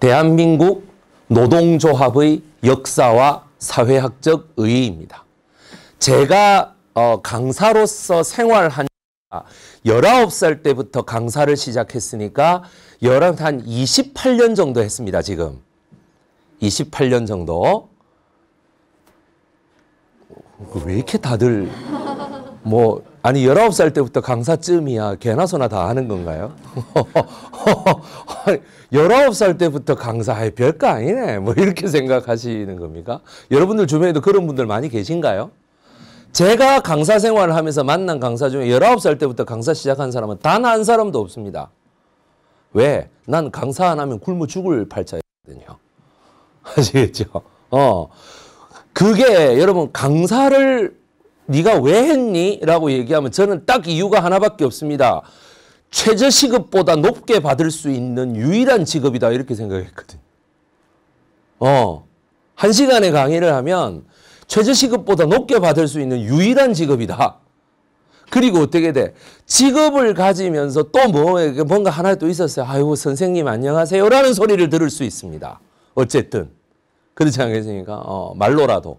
대한민국 노동조합의 역사와 사회학적 의의입니다. 제가 어, 강사로서 생활한 19살 때부터 강사를 시작했으니까 한 28년 정도 했습니다, 지금. 28년 정도. 왜 이렇게 다들 뭐 아니 19살 때부터 강사쯤이야 개나 소나 다 하는 건가요? 19살 때부터 강사해 별거 아니네 뭐 이렇게 생각하시는 겁니까? 여러분들 주변에도 그런 분들 많이 계신가요? 제가 강사 생활을 하면서 만난 강사 중에 19살 때부터 강사 시작한 사람은 단 한 사람도 없습니다. 왜? 난 강사 안 하면 굶어 죽을 팔자거든요. 아시겠죠? 어. 그게 여러분 강사를 네가 왜 했니? 라고 얘기하면 저는 딱 이유가 하나밖에 없습니다. 최저시급보다 높게 받을 수 있는 유일한 직업이다 이렇게 생각했거든. 어. 한 시간의 강의를 하면 최저시급보다 높게 받을 수 있는 유일한 직업이다. 그리고 어떻게 돼? 직업을 가지면서 또 뭐, 뭔가 하나 또 있었어요. 아이고, 선생님 안녕하세요. 라는 소리를 들을 수 있습니다. 어쨌든. 그렇지 않겠습니까? 어, 말로라도.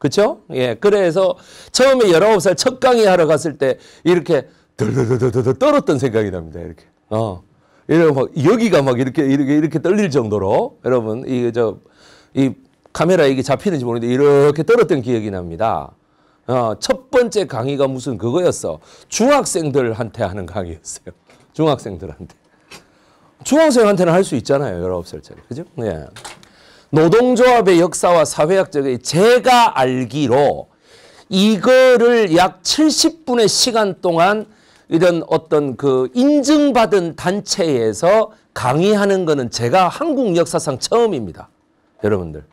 그렇죠? 예. 그래서 처음에 19살 첫 강의 하러 갔을 때 이렇게 덜덜덜덜 떨었던 생각이 납니다. 이렇게. 어. 이렇게 막 여기가 막 이렇게 이렇게 이렇게 떨릴 정도로 여러분 이저이 카메라 이게 잡히는지 모르는데 이렇게 떨었던 기억이 납니다. 어, 첫 번째 강의가 무슨 그거였어. 중학생들한테 하는 강의였어요. 중학생들한테. 중학생한테는 할 수 있잖아요. 19살짜리. 그죠? 예. 노동조합의 역사와 사회학적의 제가 알기로 이거를 약 70분의 시간 동안 이런 어떤 그 인증받은 단체에서 강의하는 거는 제가 한국 역사상 처음입니다. 여러분들.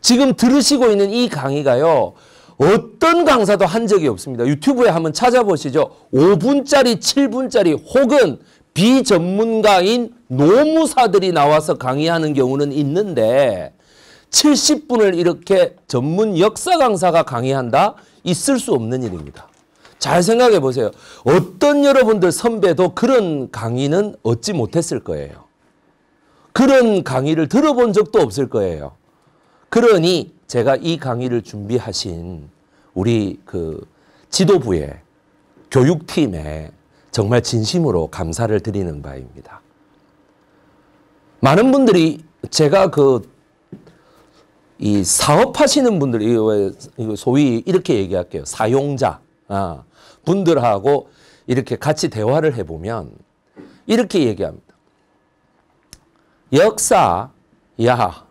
지금 들으시고 있는 이 강의가요. 어떤 강사도 한 적이 없습니다. 유튜브에 한번 찾아보시죠. 5분짜리, 7분짜리 혹은 비전문가인 노무사들이 나와서 강의하는 경우는 있는데 70분을 이렇게 전문 역사 강사가 강의한다? 있을 수 없는 일입니다. 잘 생각해 보세요. 어떤 여러분들 선배도 그런 강의는 얻지 못했을 거예요. 그런 강의를 들어본 적도 없을 거예요. 그러니 제가 이 강의를 준비하신 우리 그 지도부의 교육팀에 정말 진심으로 감사를 드리는 바입니다. 많은 분들이 제가 그 이 사업하시는 분들 이 소위 이렇게 얘기할게요. 사용자 아, 분들하고 이렇게 같이 대화를 해보면 이렇게 얘기합니다. 역사, 야,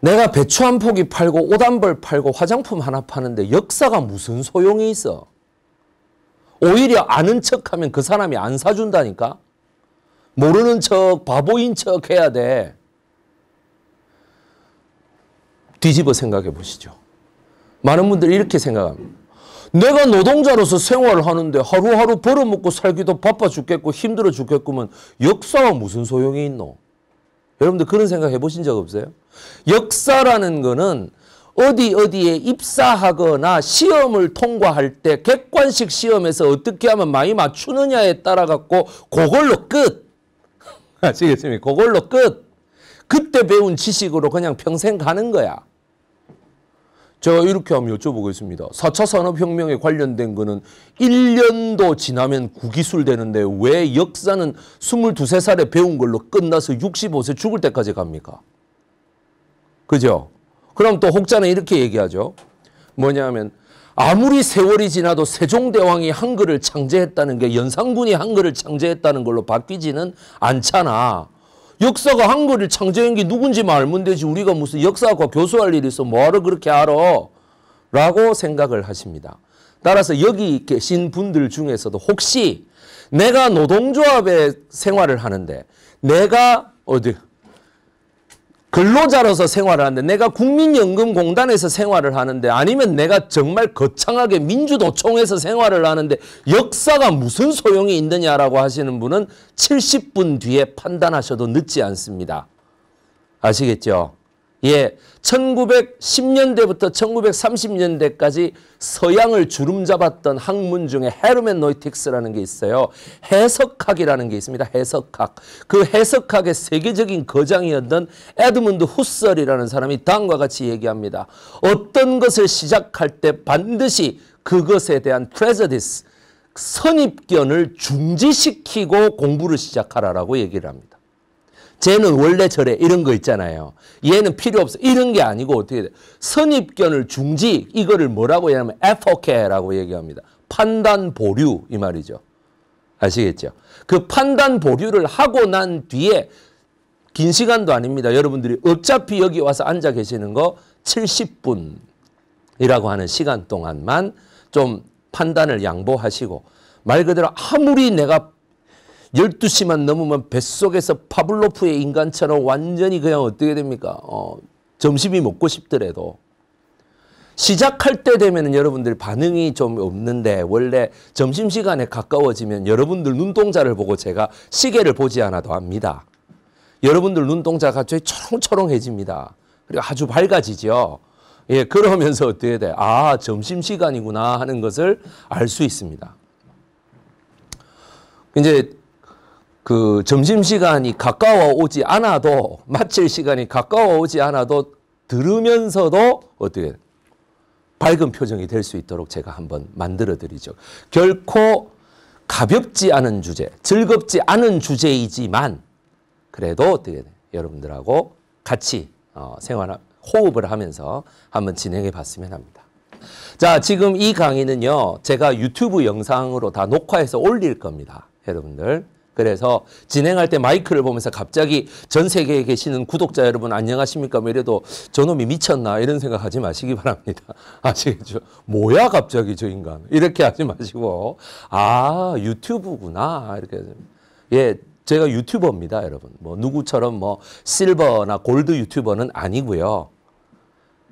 내가 배추 한 포기 팔고 옷 한 벌 팔고 화장품 하나 파는데 역사가 무슨 소용이 있어? 오히려 아는 척하면 그 사람이 안 사준다니까. 모르는 척, 바보인 척 해야 돼. 뒤집어 생각해 보시죠. 많은 분들이 이렇게 생각합니다. 내가 노동자로서 생활을 하는데 하루하루 벌어먹고 살기도 바빠 죽겠고 힘들어 죽겠구면 역사가 무슨 소용이 있노? 여러분들 그런 생각 해보신 적 없어요? 역사라는 거는 어디 어디에 입사하거나 시험을 통과할 때 객관식 시험에서 어떻게 하면 많이 맞추느냐에 따라 갖고 그걸로 끝. 아시겠습니까? 그걸로 끝. 그때 배운 지식으로 그냥 평생 가는 거야. 제가 이렇게 하면 여쭤보겠습니다. 4차 산업혁명에 관련된 거는 1년도 지나면 구기술 되는데 왜 역사는 22, 3살에 배운 걸로 끝나서 65세 죽을 때까지 갑니까? 그죠? 그럼 또 혹자는 이렇게 얘기하죠. 뭐냐면 아무리 세월이 지나도 세종대왕이 한글을 창제했다는 게 연산군이 한글을 창제했다는 걸로 바뀌지는 않잖아. 역사가 한글을 창제한 게 누군지 알면 되지 우리가 무슨 역사학과 교수할 일이 있어 뭐하러 그렇게 알아? 라고 생각을 하십니다. 따라서 여기 계신 분들 중에서도 혹시 내가 노동조합에 생활을 하는데 내가 어디 근로자로서 생활을 하는데 내가 국민연금공단에서 생활을 하는데 아니면 내가 정말 거창하게 민주노총에서 생활을 하는데 역사가 무슨 소용이 있느냐라고 하시는 분은 70분 뒤에 판단하셔도 늦지 않습니다. 아시겠죠? 예, 1910년대부터 1930년대까지 서양을 주름 잡았던 학문 중에 헤르멘노이틱스라는 게 있어요. 해석학이라는 게 있습니다. 해석학. 그 해석학의 세계적인 거장이었던 에드문드 후설이라는 사람이 다음과 같이 얘기합니다. 어떤 것을 시작할 때 반드시 그것에 대한 prejudice, 선입견을 중지시키고 공부를 시작하라라고 얘기를 합니다. 쟤는 원래 저래 이런 거 있잖아요. 얘는 필요 없어 이런 게 아니고 어떻게 돼? 선입견을 중지 이거를 뭐라고 얘기하면 에포케라고 얘기합니다. 판단 보류 이 말이죠. 아시겠죠? 그 판단 보류를 하고 난 뒤에 긴 시간도 아닙니다. 여러분들이 어차피 여기 와서 앉아 계시는 거 70분이라고 하는 시간 동안만 좀 판단을 양보하시고 말 그대로 아무리 내가 12시만 넘으면 뱃속에서 파블로프의 인간처럼 완전히 그냥 어떻게 됩니까? 어, 점심이 먹고 싶더라도 시작할 때 되면 여러분들 반응이 좀 없는데 원래 점심시간에 가까워지면 여러분들 눈동자를 보고 제가 시계를 보지 않아도 압니다. 여러분들 눈동자가 갑자기 초롱초롱해집니다. 그리고 아주 밝아지죠. 예, 그러면서 어떻게 돼? 아, 점심시간이구나 하는 것을 알 수 있습니다. 이제 그 점심시간이 가까워 오지 않아도 마칠 시간이 가까워 오지 않아도 들으면서도 어떻게 밝은 표정이 될 수 있도록 제가 한번 만들어 드리죠. 결코 가볍지 않은 주제, 즐겁지 않은 주제이지만 그래도 어떻게 여러분들하고 같이 어, 생활 호흡을 하면서 한번 진행해 봤으면 합니다. 자, 지금 이 강의는요. 제가 유튜브 영상으로 다 녹화해서 올릴 겁니다. 여러분들. 그래서 진행할 때 마이크를 보면서 갑자기 전 세계에 계시는 구독자 여러분 안녕하십니까? 뭐 이래도 저놈이 미쳤나? 이런 생각 하지 마시기 바랍니다. 아시겠죠? 뭐야 갑자기 저 인간. 이렇게 하지 마시고 아 유튜브구나. 이렇게 예 제가 유튜버입니다 여러분. 뭐 누구처럼 뭐 실버나 골드 유튜버는 아니고요.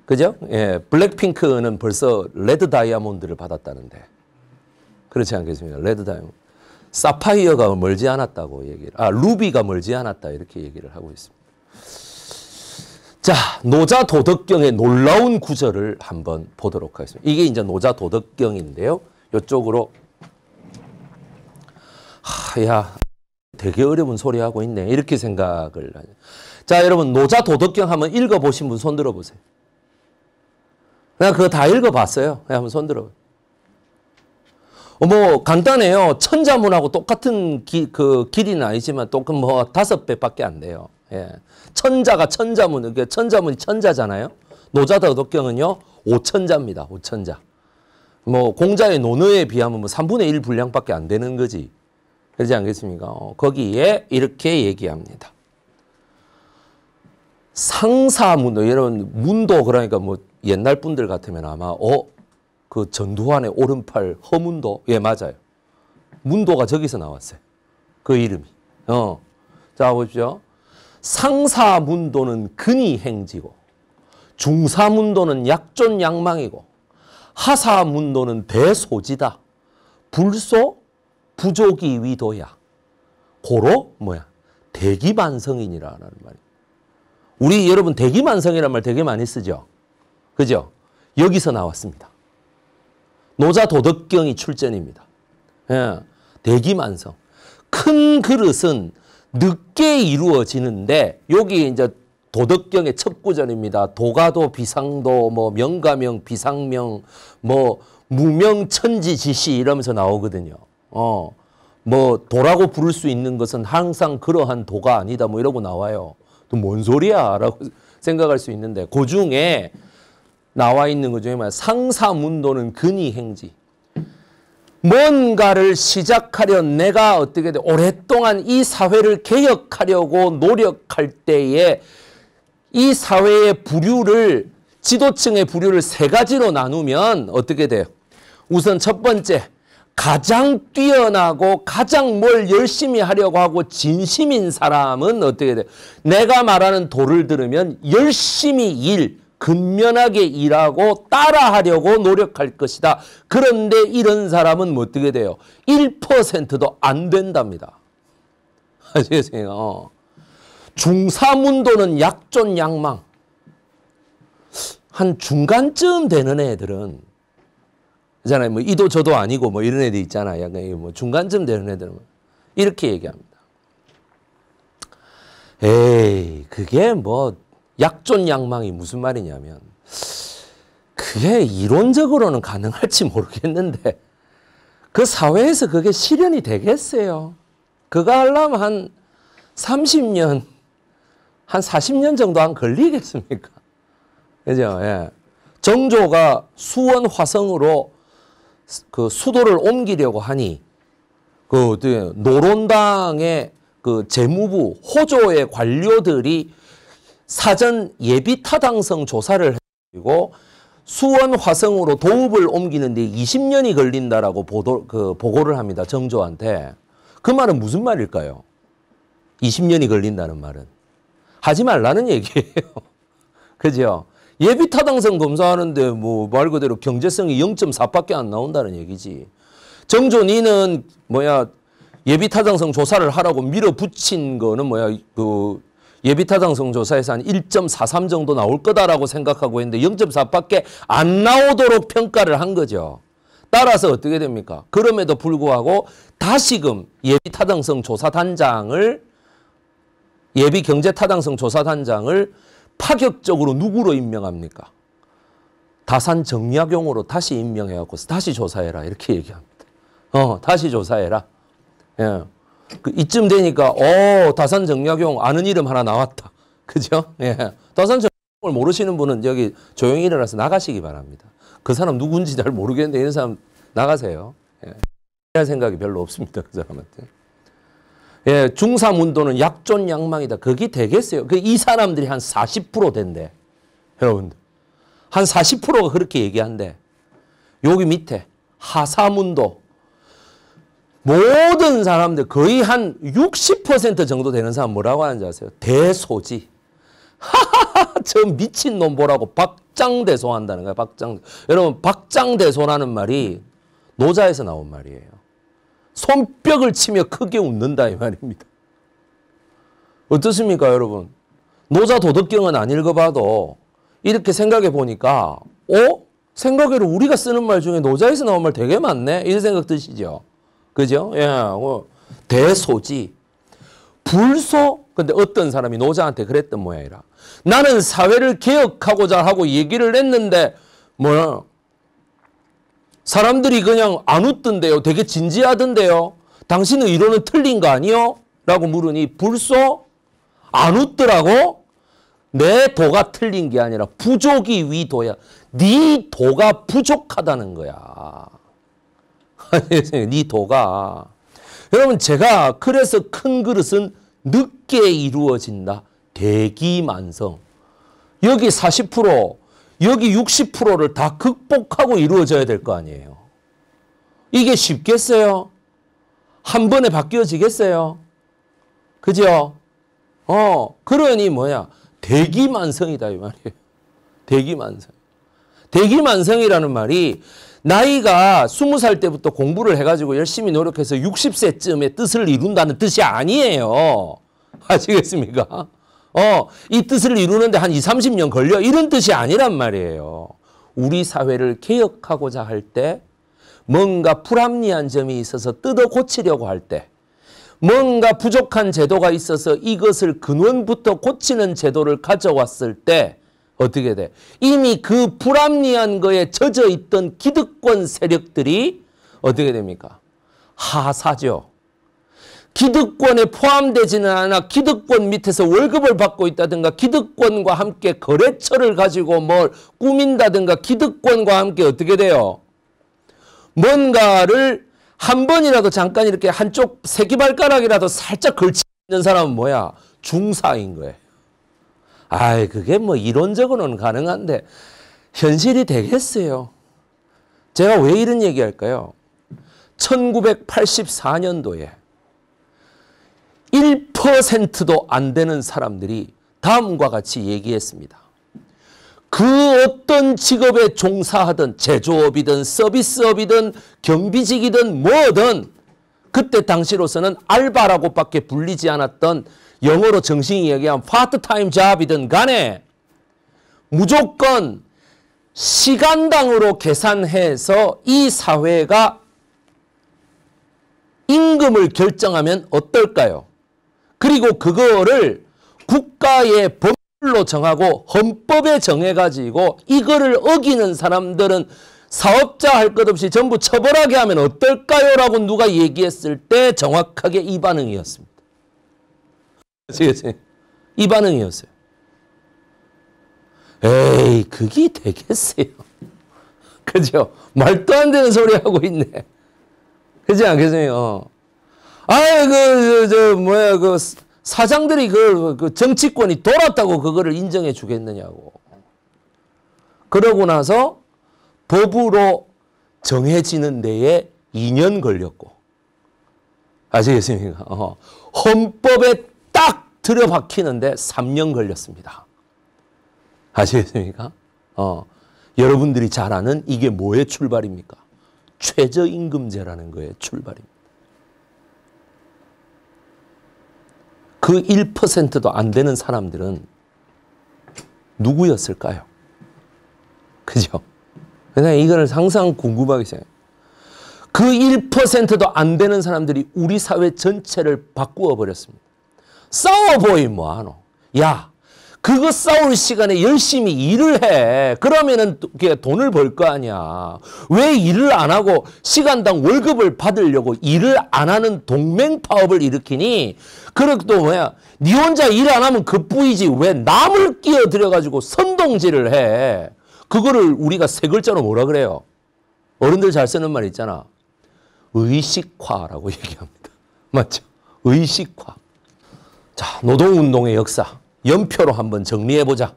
그죠? 예, 블랙핑크는 벌써 red diamond를 받았다는데. 그렇지 않겠습니까? red diamond. 사파이어가 멀지 않았다고 얘기를, 아, 루비가 멀지 않았다 이렇게 얘기를 하고 있습니다. 자, 노자 도덕경의 놀라운 구절을 한번 보도록 하겠습니다. 이게 이제 노자 도덕경인데요. 이쪽으로 하 야 되게 어려운 소리 하고 있네. 이렇게 생각을 자, 여러분 노자 도덕경 한번 읽어 보신 분 손 들어 보세요. 그냥 그거 다 읽어 봤어요. 그냥 한번 손 들어. 어, 뭐 간단해요. 천자문하고 똑같은 기, 그 길이는 아니지만 또그뭐 다섯 배밖에 안 돼요. 예. 천자가 천자문, 그 천자문이 천자잖아요. 노자다 덕경은요 오천자입니다. 오천자. 뭐 공자의 논어에 비하면 뭐 3분의 1 분량밖에 안 되는 거지. 그렇지 않겠습니까? 어, 거기에 이렇게 얘기합니다. 상사문도 여러분 문도 그러니까 뭐 옛날 분들 같으면 아마 어 그 전두환의 오른팔 허문도 예 맞아요. 문도가 저기서 나왔어요. 그 이름이. 어. 자 보십시오. 상사문도는 근이 행지고 중사문도는 약존 양망이고 하사문도는 대소지다. 불소 부족이 위도야. 고로 뭐야? 대기만성인이라는 말이에요. 우리 여러분 대기만성이란 말 되게 많이 쓰죠. 그죠? 여기서 나왔습니다. 노자 도덕경이 출전입니다. 예, 대기만성. 큰 그릇은 늦게 이루어지는데 여기 이제 도덕경의 첫 구절입니다. 도가도 비상도 뭐 명가명 비상명 뭐 무명천지지시 이러면서 나오거든요. 어. 뭐 도라고 부를 수 있는 것은 항상 그러한 도가 아니다 뭐 이러고 나와요. 또 뭔 소리야 라고 생각할 수 있는데 그 중에 나와 있는 것 중에 상사문도는 근이 행지. 뭔가를 시작하려 내가 어떻게 돼 오랫동안 이 사회를 개혁하려고 노력할 때에 이 사회의 부류를 지도층의 부류를 세 가지로 나누면 어떻게 돼요? 우선 첫 번째 가장 뛰어나고 가장 뭘 열심히 하려고 하고 진심인 사람은 어떻게 돼요? 내가 말하는 도를 들으면 열심히 일, 근면하게 일하고 따라하려고 노력할 것이다. 그런데 이런 사람은 뭐 어떻게 돼요? 1%도 안 된답니다. 아시겠어요? 중사문도는 약존양망. 한 중간쯤 되는 애들은 있잖아요. 뭐 이도 저도 아니고 뭐 이런 애들 있잖아요. 뭐 중간쯤 되는 애들은 이렇게 얘기합니다. 에이, 그게 뭐 약존양망이 무슨 말이냐면 그게 이론적으로는 가능할지 모르겠는데 그 사회에서 그게 실현이 되겠어요. 그거 하려면 한 30년, 한 40년 정도 안 걸리겠습니까? 그죠? 예. 정조가 수원 화성으로 그 수도를 옮기려고 하니 그 노론당의 그 재무부 호조의 관료들이 사전 예비 타당성 조사를 해가지고 수원 화성으로 도읍을 옮기는데 20년이 걸린다라고 보도 그 보고를 합니다. 정조한테. 그 말은 무슨 말일까요? 20년이 걸린다는 말은 하지 말라는 얘기예요. 그죠? 예비 타당성 검사하는데 뭐 말 그대로 경제성이 0.4밖에 안 나온다는 얘기지. 정조 니는 뭐야 예비 타당성 조사를 하라고 밀어붙인 거는 뭐야 그 예비 타당성 조사에서 한 1.43 정도 나올 거다라고 생각하고 있는데 0.4밖에 안 나오도록 평가를 한 거죠. 따라서 어떻게 됩니까? 그럼에도 불구하고 다시금 예비 타당성 조사단장을 예비 경제 타당성 조사단장을 파격적으로 누구로 임명합니까? 다산 정약용으로 다시 임명해갖고 다시 조사해라 이렇게 얘기합니다. 어, 다시 조사해라. 예. 그 이쯤 되니까 어 다산 정약용 아는 이름 하나 나왔다. 그죠? 예. 다산 정약용을 모르시는 분은 여기 조용히 일어나서 나가시기 바랍니다. 그 사람 누군지 잘 모르겠는데 이런 사람 나가세요. 예. 할 생각이 별로 없습니다. 그 사람한테. 예, 운동은 약존 양망이다. 그게 되겠어요. 그 이 사람들이 한 40% 된대. 여러분들. 한 40%가 그렇게 얘기한대. 여기 밑에 하사문도 모든 사람들 거의 한 60% 정도 되는 사람 뭐라고 하는지 아세요? 대소지. 하하하 저 미친놈 보라고 박장대소한다는 거야. 박장. 여러분 박장대소라는 말이 노자에서 나온 말이에요. 손뼉을 치며 크게 웃는다 이 말입니다. 어떻습니까 여러분? 노자 도덕경은 안 읽어봐도 이렇게 생각해 보니까 어? 생각해로 우리가 쓰는 말 중에 노자에서 나온 말 되게 많네? 이런 생각 드시죠? 그죠? 예, 뭐 대소지. 불소? 근데 어떤 사람이 노자한테 그랬던 모양이라. 나는 사회를 개혁하고자 하고 얘기를 했는데, 뭐야. 사람들이 그냥 안 웃던데요. 되게 진지하던데요. 당신의 이론은 틀린 거 아니요? 라고 물으니, 불소? 안 웃더라고? 내 도가 틀린 게 아니라 부족이 위도야. 네 도가 부족하다는 거야. 네 도가. 여러분 제가 그래서 큰 그릇은 늦게 이루어진다. 대기만성. 여기 40% 여기 60%를 다 극복하고 이루어져야 될 거 아니에요. 이게 쉽겠어요? 한 번에 바뀌어지겠어요? 그죠? 어, 그러니 뭐야? 대기만성이다 이 말이에요. 대기만성. 대기만성이라는 말이 나이가 스무 살 때부터 공부를 해가지고 열심히 노력해서 60세쯤에 뜻을 이룬다는 뜻이 아니에요. 아시겠습니까? 어, 이 뜻을 이루는데 한 2, 30년 걸려. 이런 뜻이 아니란 말이에요. 우리 사회를 개혁하고자 할 때, 뭔가 불합리한 점이 있어서 뜯어 고치려고 할 때, 뭔가 부족한 제도가 있어서 이것을 근원부터 고치는 제도를 가져왔을 때, 어떻게 돼? 이미 그 불합리한 거에 젖어 있던 기득권 세력들이 어떻게 됩니까? 하사죠. 기득권에 포함되지는 않아 기득권 밑에서 월급을 받고 있다든가 기득권과 함께 거래처를 가지고 뭘 꾸민다든가 기득권과 함께 어떻게 돼요? 뭔가를 한 번이라도 잠깐 이렇게 한쪽 새끼발가락이라도 살짝 걸치는 사람은 뭐야? 중사인 거예요. 아이, 그게 뭐 이론적으로는 가능한데 현실이 되겠어요. 제가 왜 이런 얘기 할까요? 1984년도에 1%도 안 되는 사람들이 다음과 같이 얘기했습니다. 그 어떤 직업에 종사하든 제조업이든 서비스업이든 경비직이든 뭐든 그때 당시로서는 알바라고밖에 불리지 않았던 영어로 정신이 얘기한 파트타임 잡이든 간에 무조건 시간당으로 계산해서 이 사회가 임금을 결정하면 어떨까요? 그리고 그거를 국가의 법률로 정하고 헌법에 정해가지고 이거를 어기는 사람들은 사업자 할 것 없이 전부 처벌하게 하면 어떨까요? 라고 누가 얘기했을 때 정확하게 이 반응이었습니다. 이 반응이었어요. 에이, 그게 되겠어요. 그죠? 말도 안 되는 소리 하고 있네. 그지 않겠어요? 아이, 그, 저, 저, 뭐야, 그, 사장들이 그, 그 정치권이 돌았다고 그거를 인정해 주겠느냐고. 그러고 나서 법으로 정해지는 데에 2년 걸렸고. 아시겠습니까? 어. 헌법에 딱 들여박히는데 3년 걸렸습니다. 아시겠습니까? 어. 여러분들이 잘 아는 이게 뭐의 출발입니까? 최저임금제라는 거의 출발입니다. 그 1%도 안 되는 사람들은 누구였을까요? 그죠? 그냥 이거를 항상 궁금하게 생각해요. 그 1%도 안 되는 사람들이 우리 사회 전체를 바꾸어 버렸습니다. 싸워보이 뭐하노? 야, 그거 싸울 시간에 열심히 일을 해. 그러면은 돈을 벌 거 아니야. 왜 일을 안 하고 시간당 월급을 받으려고 일을 안 하는 동맹 파업을 일으키니? 또 뭐야? 니 혼자 일 안 하면 그뿐이지. 왜 남을 끼어들여 가지고 선동질을 해? 그거를 우리가 세 글자로 뭐라 그래요? 어른들 잘 쓰는 말 있잖아. 의식화라고 얘기합니다. 맞죠? 의식화. 자, 노동운동의 역사. 연표로 한번 정리해보자.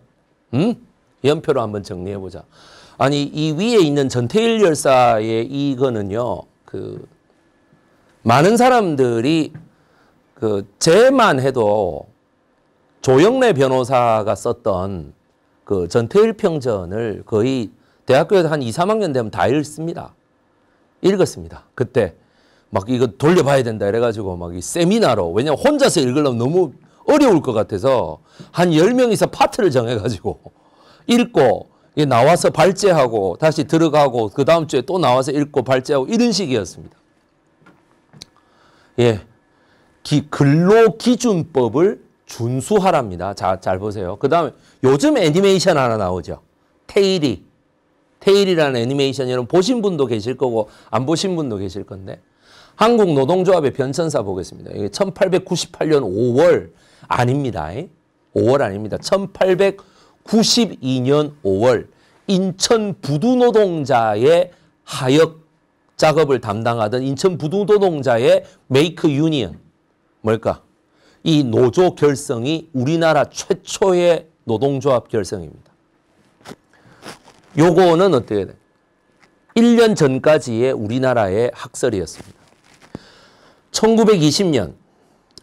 음? 연표로 한번 해보자 아니, 이 위에 있는 전태일 열사의 이거는요, 그, 많은 사람들이 그, 제만 해도 조영래 변호사가 썼던 그 전태일 평전을 거의 대학교에서 한 2, 3학년 되면 다 읽습니다. 읽었습니다. 그때 막 이거 돌려봐야 된다 이래가지고 막 이 세미나로 왜냐면 혼자서 읽으려면 너무 어려울 것 같아서 한 10명이서 파트를 정해가지고 읽고 나와서 발제하고 다시 들어가고 그 다음 주에 또 나와서 읽고 발제하고 이런 식이었습니다. 예. 기, 근로기준법을 준수하랍니다. 자, 잘 보세요. 그 다음에 요즘 애니메이션 하나 나오죠. 테일이. 테일이라는 애니메이션 여러분 보신 분도 계실 거고 안 보신 분도 계실 건데 한국노동조합의 변천사 보겠습니다. 이게 1898년 5월 아닙니다. 5월 아닙니다. 1892년 5월 인천 부두노동자의 하역 작업을 담당하던 인천 부두노동자의 메이크 유니언 뭘까? 이 노조 결성이 우리나라 최초의 노동조합 결성입니다. 요거는 어떻게 돼? 1년 전까지의 우리나라의 학설이었습니다. 1920년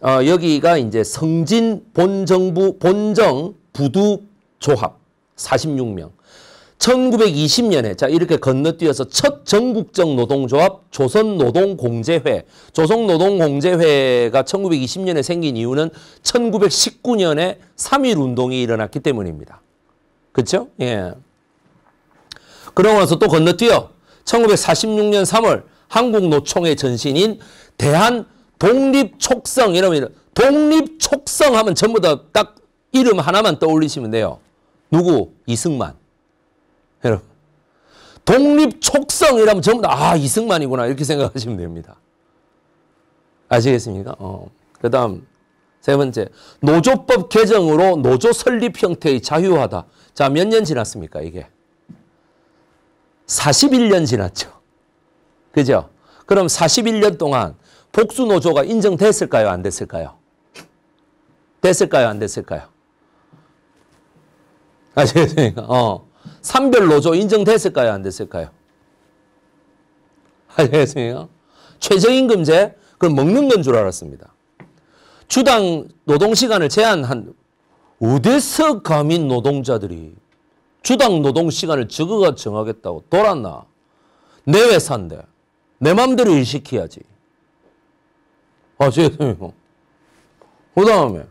어, 여기가 이제 성진 본정부 본정 부두 조합 46명. 1920년에 자 이렇게 건너뛰어서 첫 전국적 노동조합 조선노동공제회 조선노동공제회가 1920년에 생긴 이유는 1919년에 3.1운동이 일어났기 때문입니다. 그렇죠? 예. 그러고 나서 또 건너뛰어 1946년 3월 한국노총의 전신인 대한 독립 촉성 이러면 독립 촉성 하면 전부 다 딱 이름 하나만 떠올리시면 돼요. 누구? 이승만. 여러분. 독립 촉성이라면 전부 다, 아, 이승만이구나. 이렇게 생각하시면 됩니다. 아시겠습니까? 어. 그 다음, 세 번째. 노조법 개정으로 노조 설립 형태의 자유화다. 자, 몇 년 지났습니까, 이게? 41년 지났죠. 그죠? 그럼 41년 동안 복수노조가 인정됐을까요? 안 됐을까요? 됐을까요? 안 됐을까요? 아시겠습니까? 어. 산별 노조 인정됐을까요? 안 됐을까요? 아시겠습니까? 최저임금제? 그럼 먹는 건 줄 알았습니다. 주당 노동시간을 제한한 어디서 감히 노동자들이 주당 노동시간을 저거가 정하겠다고 돌았나? 내 회사인데 내 맘대로 일 시켜야지. 아시겠습니까? 그 다음에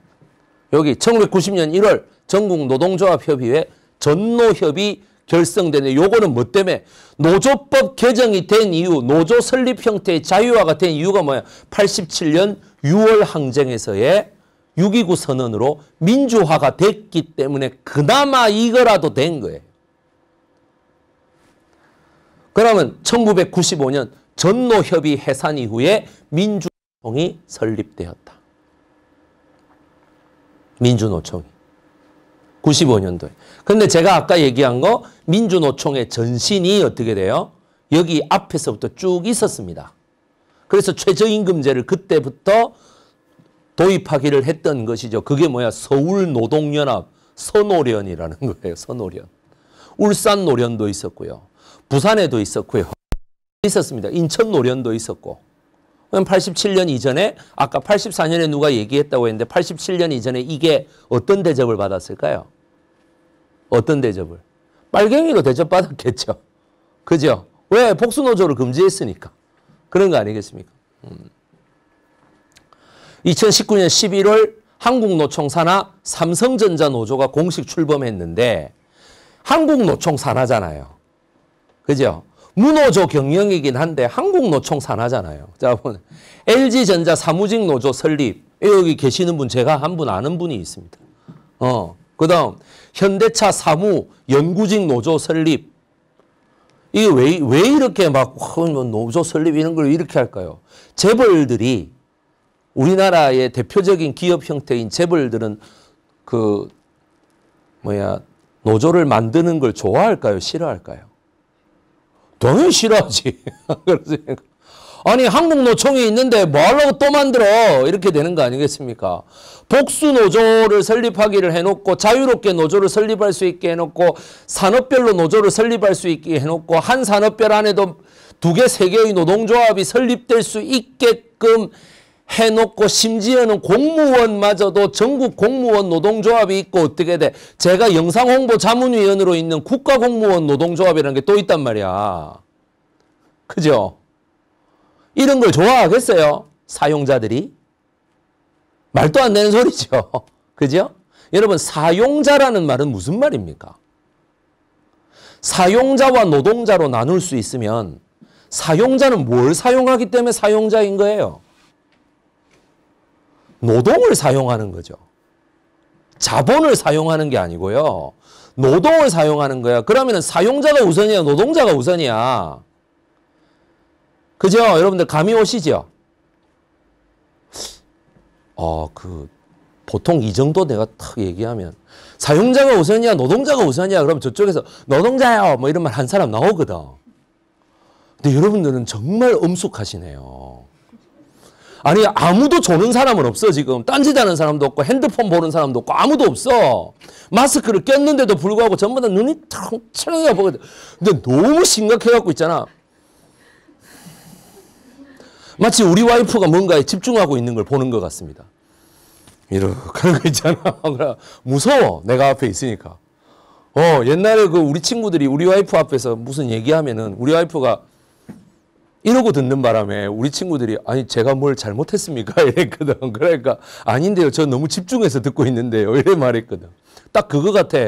여기 1990년 1월 전국 노동조합협의회 전노협의 결성되는 요거는 뭐 때문에 노조법 개정이 된 이유, 노조 설립 형태의 자유화가 된 이유가 뭐야? 87년 6월 항쟁에서의 6.29 선언으로 민주화가 됐기 때문에 그나마 이거라도 된 거예요. 그러면 1995년 전노협의 해산 이후에 민주노총 이 설립되었다. 민주노총이. 95년도에. 근데 제가 아까 얘기한 거 민주노총의 전신이 어떻게 돼요? 여기 앞에서부터 쭉 있었습니다. 그래서 최저임금제를 그때부터 도입하기를 했던 것이죠. 그게 뭐야? 서울노동연합 서노련이라는 거예요. 서노련. 울산 노련도 있었고요. 부산에도 있었고요. 있었습니다. 인천 노련도 있었고. 87년 이전에 아까 84년에 누가 얘기했다고 했는데 87년 이전에 이게 어떤 대접을 받았을까요? 어떤 대접을? 빨갱이로 대접받았겠죠. 그죠? 왜? 복수노조를 금지했으니까. 그런 거 아니겠습니까? 음. 2019년 11월 한국노총 산하 삼성전자 노조가 공식 출범했는데 한국노총 산하잖아요. 그죠? 무노조 경영이긴 한데 한국노총 산하잖아요. 자, LG전자 사무직 노조 설립. 여기 계시는 분 제가 한 분 아는 분이 있습니다. 어. 그다음 현대차 사무 연구직 노조 설립. 이게 왜, 왜 이렇게 막뭐 노조 설립 이런 걸 이렇게 할까요? 재벌들이 우리나라의 대표적인 기업 형태인 재벌들은 그 뭐야 노조를 만드는 걸 좋아할까요? 싫어할까요? 당연히 싫어하지. 아니 한국 노총이 있는데 뭐 하려고 또 만들어 이렇게 되는 거 아니겠습니까? 복수 노조를 설립하기를 해놓고 자유롭게 노조를 설립할 수 있게 해놓고 산업별로 노조를 설립할 수 있게 해놓고 한 산업별 안에도 두 개, 세 개의 노동조합이 설립될 수 있게끔 해놓고 심지어는 공무원마저도 전국 공무원 노동조합이 있고 어떻게 돼? 제가 영상홍보 자문위원으로 있는 국가공무원 노동조합이라는 게 또 있단 말이야. 그죠? 이런 걸 좋아하겠어요? 사용자들이? 말도 안 되는 소리죠. 그죠? 여러분 사용자라는 말은 무슨 말입니까? 사용자와 노동자로 나눌 수 있으면 사용자는 뭘 사용하기 때문에 사용자인 거예요? 노동을 사용하는 거죠. 자본을 사용하는 게 아니고요. 노동을 사용하는 거야. 그러면 사용자가 우선이야, 노동자가 우선이야. 그죠? 여러분들 감이 오시죠? 어, 그, 보통 이 정도 내가 탁 얘기하면 사용자가 우선이야, 노동자가 우선이야. 그럼 저쪽에서 노동자요. 뭐 이런 말 한 사람 나오거든. 근데 여러분들은 정말 엄숙하시네요. 아니 아무도 조는 사람은 없어 지금. 딴짓하는 사람도 없고 핸드폰 보는 사람도 없고 아무도 없어. 마스크를 꼈는데도 불구하고 전부 다 눈이 탕창하게 보거든 근데 너무 심각해갖고 있잖아. 마치 우리 와이프가 뭔가에 집중하고 있는 걸 보는 것 같습니다. 이렇게 하는 거 있잖아. 무서워 내가 앞에 있으니까. 어 옛날에 그 우리 친구들이 우리 와이프 앞에서 무슨 얘기하면은 우리 와이프가 이러고 듣는 바람에 우리 친구들이 아니 제가 뭘 잘못했습니까? 이랬거든. 그러니까 아닌데요. 저 너무 집중해서 듣고 있는데요. 이래 말했거든. 딱 그거 같아.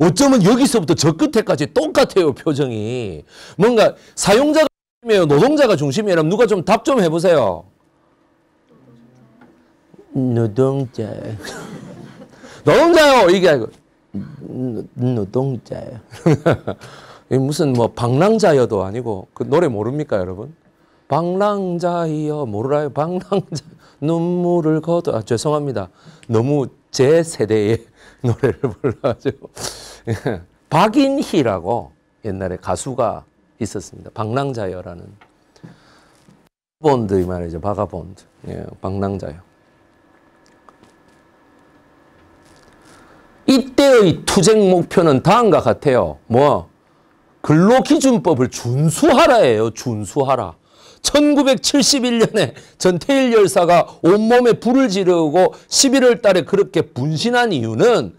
어쩌면 여기서부터 저 끝에까지 똑같아요. 표정이. 뭔가 사용자가 중심이에요. 노동자가 중심이에요. 누가 좀 답 좀 해보세요. 노동자. 노동자요. 이게 아니고 노동자요. 무슨 뭐 방랑자여도 아니고 그 노래 모릅니까 여러분? 방랑자여 모르라요. 방랑자. 눈물을 거둬. 아, 죄송합니다. 너무 제 세대의 노래를 불러가지고. 박인희라고 옛날에 가수가 있었습니다. 방랑자여라는. 본드 말이죠 vagabond. 예, 방랑자여. 이때의 투쟁 목표는 다음과 같아요. 뭐 근로기준법을 준수하라예요. 준수하라. 1971년에 전태일 열사가 온몸에 불을 지르고 11월 달에 그렇게 분신한 이유는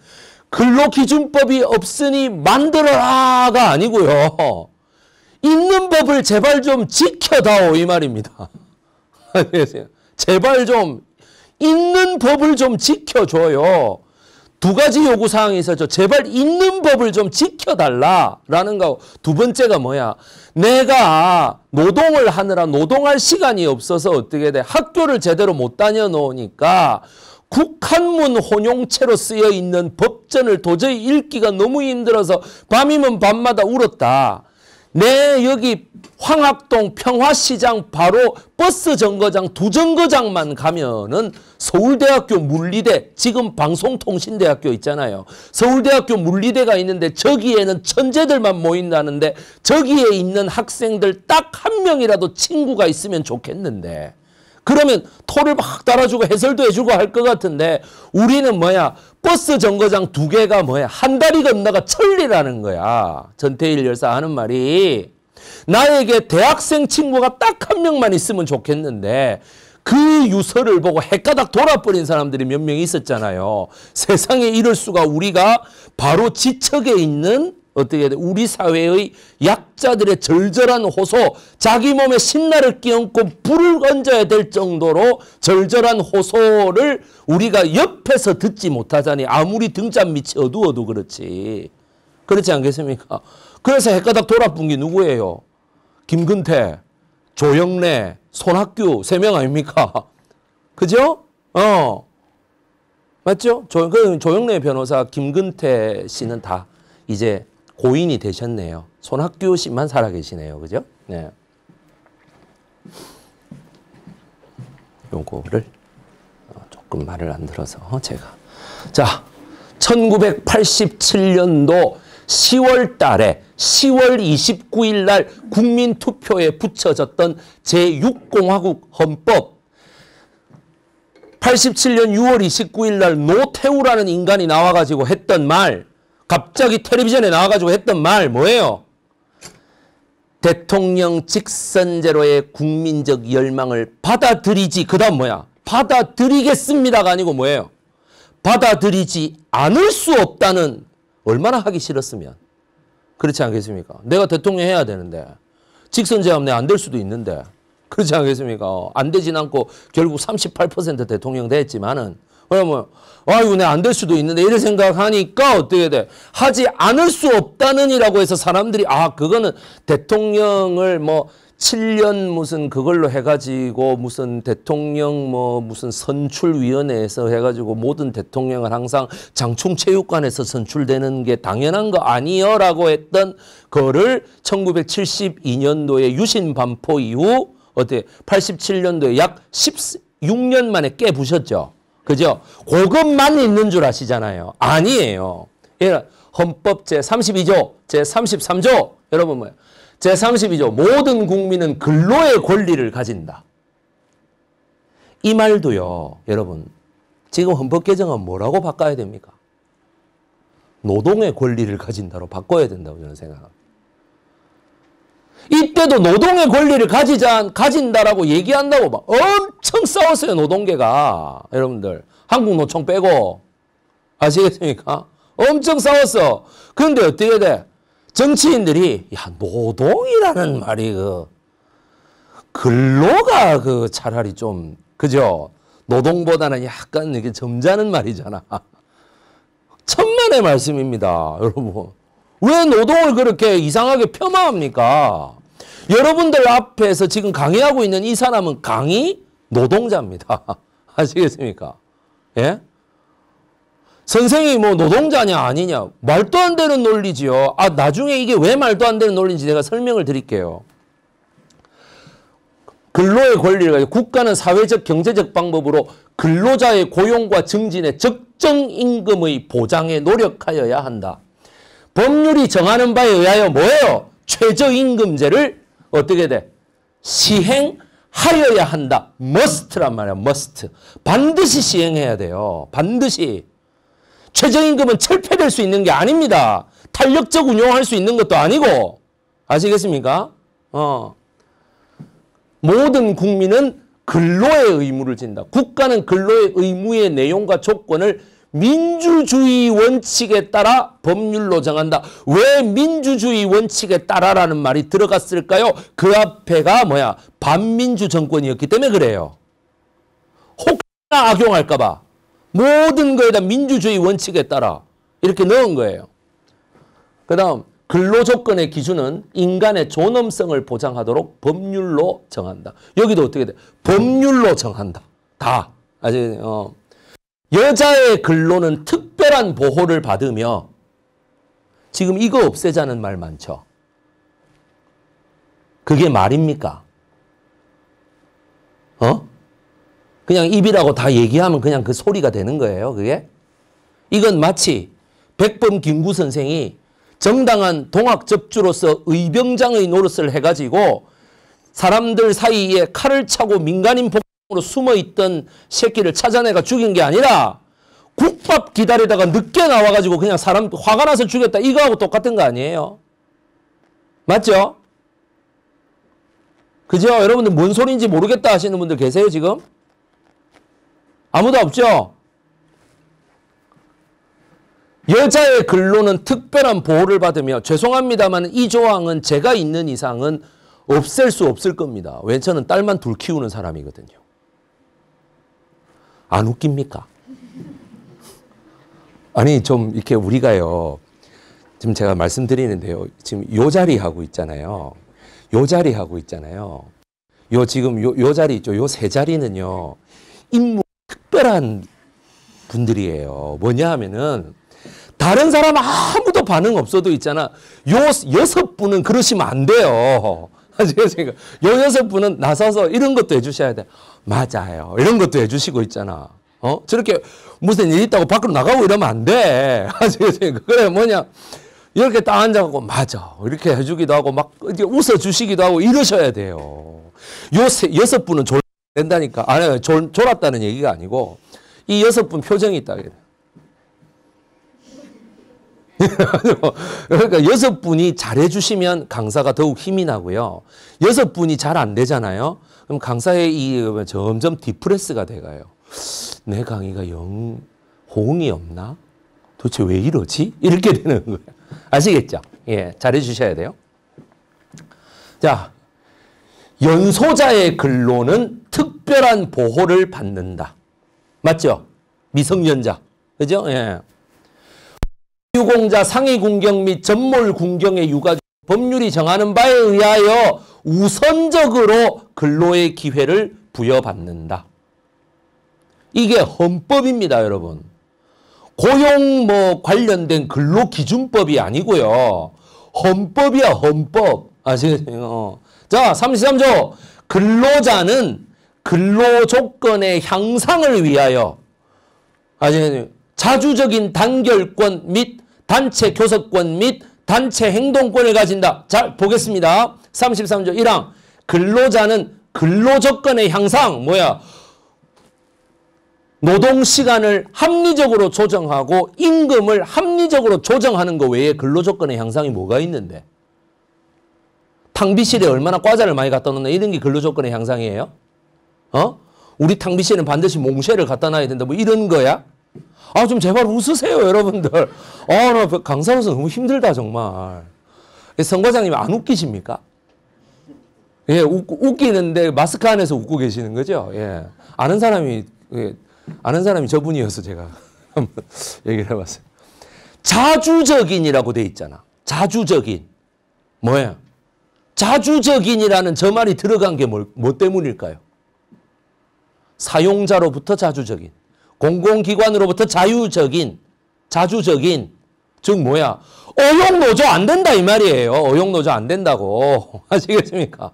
근로기준법이 없으니 만들어라가 아니고요. 있는 법을 제발 좀 지켜다오 이 말입니다. 제발 좀 있는 법을 좀 지켜줘요. 두 가지 요구 사항이 있었죠. 제발 있는 법을 좀 지켜달라라는 거. 두 번째가 뭐야? 내가 노동을 하느라 노동할 시간이 없어서 어떻게 돼? 학교를 제대로 못 다녀 놓으니까 국한문 혼용체로 쓰여 있는 법전을 도저히 읽기가 너무 힘들어서 밤이면 밤마다 울었다. 내 여기 황학동 평화시장 바로 버스 정거장 두 정거장만 가면은 서울대학교 물리대 지금 방송통신대학교 있잖아요. 서울대학교 물리대가 있는데 저기에는 천재들만 모인다는데 저기에 있는 학생들 딱 한 명이라도 친구가 있으면 좋겠는데 그러면 토를 막 달아주고 해설도 해주고 할 것 같은데 우리는 뭐야? 버스 정거장 두 개가 뭐야? 한 다리 건너가 천리라는 거야. 전태일 열사 하는 말이. 나에게 대학생 친구가 딱 한 명만 있으면 좋겠는데 그 유서를 보고 헷가닥 돌아버린 사람들이 몇 명 있었잖아요. 세상에 이럴 수가 우리가 바로 지척에 있는 어떻게 돼? 우리 사회의 약자들의 절절한 호소, 자기 몸에 신나를 끼얹고 불을 얹어야 될 정도로 절절한 호소를 우리가 옆에서 듣지 못하자니 아무리 등잔 밑이 어두워도 그렇지. 그렇지 않겠습니까? 그래서 헷가닥 돌아쁜 게 누구예요? 김근태, 조영래, 손학규 세 명 아닙니까? 그죠? 어. 맞죠? 조, 그 조영래 변호사, 김근태 씨는 다 이제 고인이 되셨네요. 손학규 씨만 살아계시네요. 그죠? 네. 요거를 어, 조금 말을 안 들어서 제가 자 1987년도 10월 달에 10월 29일 날 국민투표에 붙여졌던 제6공화국 헌법 87년 6월 29일 날 노태우라는 인간이 나와가지고 했던 말 갑자기 텔레비전에 나와가지고 했던 말 뭐예요? 대통령 직선제로의 국민적 열망을 받아들이지 그 다음 뭐야? 받아들이겠습니다가 아니고 뭐예요? 받아들이지 않을 수 없다는 얼마나 하기 싫었으면 그렇지 않겠습니까? 내가 대통령 해야 되는데 직선제 하면 내가 안될 수도 있는데 그렇지 않겠습니까? 안 되진 않고 결국 38% 대통령 됐지만은 그러면 아이고 내가 안될 수도 있는데 이런 생각하니까 어떻게 돼? 하지 않을 수 없다는이라고 해서 사람들이 아 그거는 대통령을 뭐 7년 무슨 그걸로 해가지고 무슨 대통령 뭐 무슨 선출위원회에서 해가지고 모든 대통령을 항상 장충체육관에서 선출되는 게 당연한 거 아니요라고 했던 거를 1972년도에 유신 반포 이후 어때 87년도에 약 16년 만에 깨부셨죠. 그죠? 그것만 있는 줄 아시잖아요. 아니에요. 헌법 제32조, 제33조 여러분 뭐예요? 제32조 모든 국민은 근로의 권리를 가진다. 이 말도요. 여러분 지금 헌법 개정은 뭐라고 바꿔야 됩니까? 노동의 권리를 가진다로 바꿔야 된다고 저는 생각합니다. 이때도 노동의 권리를 가지자, 가진다라고 얘기한다고 막 엄청 싸웠어요, 노동계가. 여러분들. 한국노총 빼고. 아시겠습니까? 엄청 싸웠어. 그런데 어떻게 돼? 정치인들이 야 노동이라는 말이 그 근로가 그 차라리 좀 그죠 노동보다는 약간 이게 점잖은 말이잖아 천만의 말씀입니다 여러분 왜 노동을 그렇게 이상하게 폄하합니까 여러분들 앞에서 지금 강의하고 있는 이 사람은 강의 노동자입니다 아시겠습니까 예 선생이 뭐 노동자냐 아니냐 말도 안 되는 논리지요. 아 나중에 이게 왜 말도 안 되는 논리인지 내가 설명을 드릴게요. 근로의 권리를 국가는 사회적 경제적 방법으로 근로자의 고용과 증진에 적정 임금의 보장에 노력하여야 한다. 법률이 정하는 바에 의하여 뭐예요? 최저임금제를 어떻게 돼? 시행하여야 한다. must란 말이야. must. 반드시 시행해야 돼요. 반드시. 최저임금은 철폐될 수 있는 게 아닙니다. 탄력적 운용할 수 있는 것도 아니고 아시겠습니까? 어. 모든 국민은 근로의 의무를 진다. 국가는 근로의 의무의 내용과 조건을 민주주의 원칙에 따라 법률로 정한다. 왜 민주주의 원칙에 따라라는 말이 들어갔을까요? 그 앞에가 뭐야? 반민주 정권이었기 때문에 그래요. 혹시나 악용할까 봐. 모든 거에다 민주주의 원칙에 따라 이렇게 넣은 거예요. 그 다음 근로조건의 기준은 인간의 존엄성을 보장하도록 법률로 정한다. 여기도 어떻게 돼? 법률로 정한다. 다. 아직 어. 여자의 근로는 특별한 보호를 받으며 지금 이거 없애자는 말 많죠. 그게 말입니까? 어? 그냥 입이라고 다 얘기하면 그냥 그 소리가 되는 거예요. 그게? 이건 마치 백범 김구 선생이 정당한 동학 접주로서 의병장의 노릇을 해가지고 사람들 사이에 칼을 차고 민간인 복 으로 숨어있던 새끼를 찾아내가 죽인 게 아니라 국밥 기다리다가 늦게 나와가지고 그냥 사람 화가 나서 죽였다 이거하고 똑같은 거 아니에요? 맞죠? 그죠? 여러분들 뭔 소리인지 모르겠다 하시는 분들 계세요 지금? 아무도 없죠? 여자의 근로는 특별한 보호를 받으며 죄송합니다만 이 조항은 제가 있는 이상은 없앨 수 없을 겁니다. 왜 저는 딸만 둘 키우는 사람이거든요. 안 웃깁니까? 아니 좀 이렇게 우리가요. 지금 제가 말씀드리는데요. 지금 요 자리 하고 있잖아요. 요 자리 하고 있잖아요. 요 지금 요, 요 자리 있죠. 요 세 자리는요. 임무 특별한 분들이에요. 뭐냐 하면은 다른 사람 아무도 반응 없어도 있잖아. 요 여섯 분은 그러시면 안 돼요. 아시겠습니까? 요 여섯 분은 나서서 이런 것도 해주셔야 돼. 맞아요. 이런 것도 해주시고 있잖아. 어? 저렇게 무슨 일 있다고 밖으로 나가고 이러면 안 돼. 아시겠습니까? 그래, 뭐냐. 이렇게 딱 앉아갖고, 맞아. 이렇게 해주기도 하고, 막, 웃어주시기도 하고, 이러셔야 돼요. 요 세, 여섯 분은 졸, 된다니까. 아니, 졸, 졸았다는 얘기가 아니고, 이 여섯 분 표정이 있다. 그러니까 여섯 분이 잘해주시면 강사가 더욱 힘이 나고요. 여섯 분이 잘 안 되잖아요. 그럼 강사의 이 점점 디프레스가 돼가요. 내 강의가 영 호응이 없나? 도대체 왜 이러지? 이렇게 되는 거예요. 아시겠죠? 예, 잘해 주셔야 돼요. 자, 연소자의 근로는 특별한 보호를 받는다. 맞죠? 미성년자. 그죠? 예. 유공자 상위 군경 및 전몰 군경의 유가 법률이 정하는 바에 의하여 우선적으로 근로의 기회를 부여받는다. 이게 헌법입니다, 여러분. 고용 뭐 관련된 근로기준법이 아니고요. 헌법이야, 헌법. 아시겠어요? 자, 33조. 근로자는 근로 조건의 향상을 위하여 아시겠어요? 자주적인 단결권 및 단체 교섭권 및 단체 행동권을 가진다. 자, 보겠습니다. 33조 1항. 근로자는 근로조건의 향상, 뭐야? 노동시간을 합리적으로 조정하고 임금을 합리적으로 조정하는 거 외에 근로조건의 향상이 뭐가 있는데? 탕비실에 얼마나 과자를 많이 갖다 놓나 이런 게 근로조건의 향상이에요? 어? 우리 탕비실은 반드시 몽쉐를 갖다 놔야 된다 뭐 이런 거야? 아, 좀 제발 웃으세요, 여러분들. 아, 나 강사로서 너무 힘들다, 정말. 선과장님 안 웃기십니까? 예, 웃, 웃기는데 마스크 안에서 웃고 계시는 거죠? 예. 아는 사람이, 예, 아는 사람이 저분이어서 제가 한번 얘기를 해봤어요. 자주적인이라고 돼 있잖아. 자주적인. 뭐야? 자주적인이라는 저 말이 들어간 게 뭐, 뭐 때문일까요? 사용자로부터 자주적인. 공공기관으로부터 자유적인, 자주적인, 즉 뭐야? 어용노조 안 된다 이 말이에요. 어용노조 안 된다고. 아시겠습니까?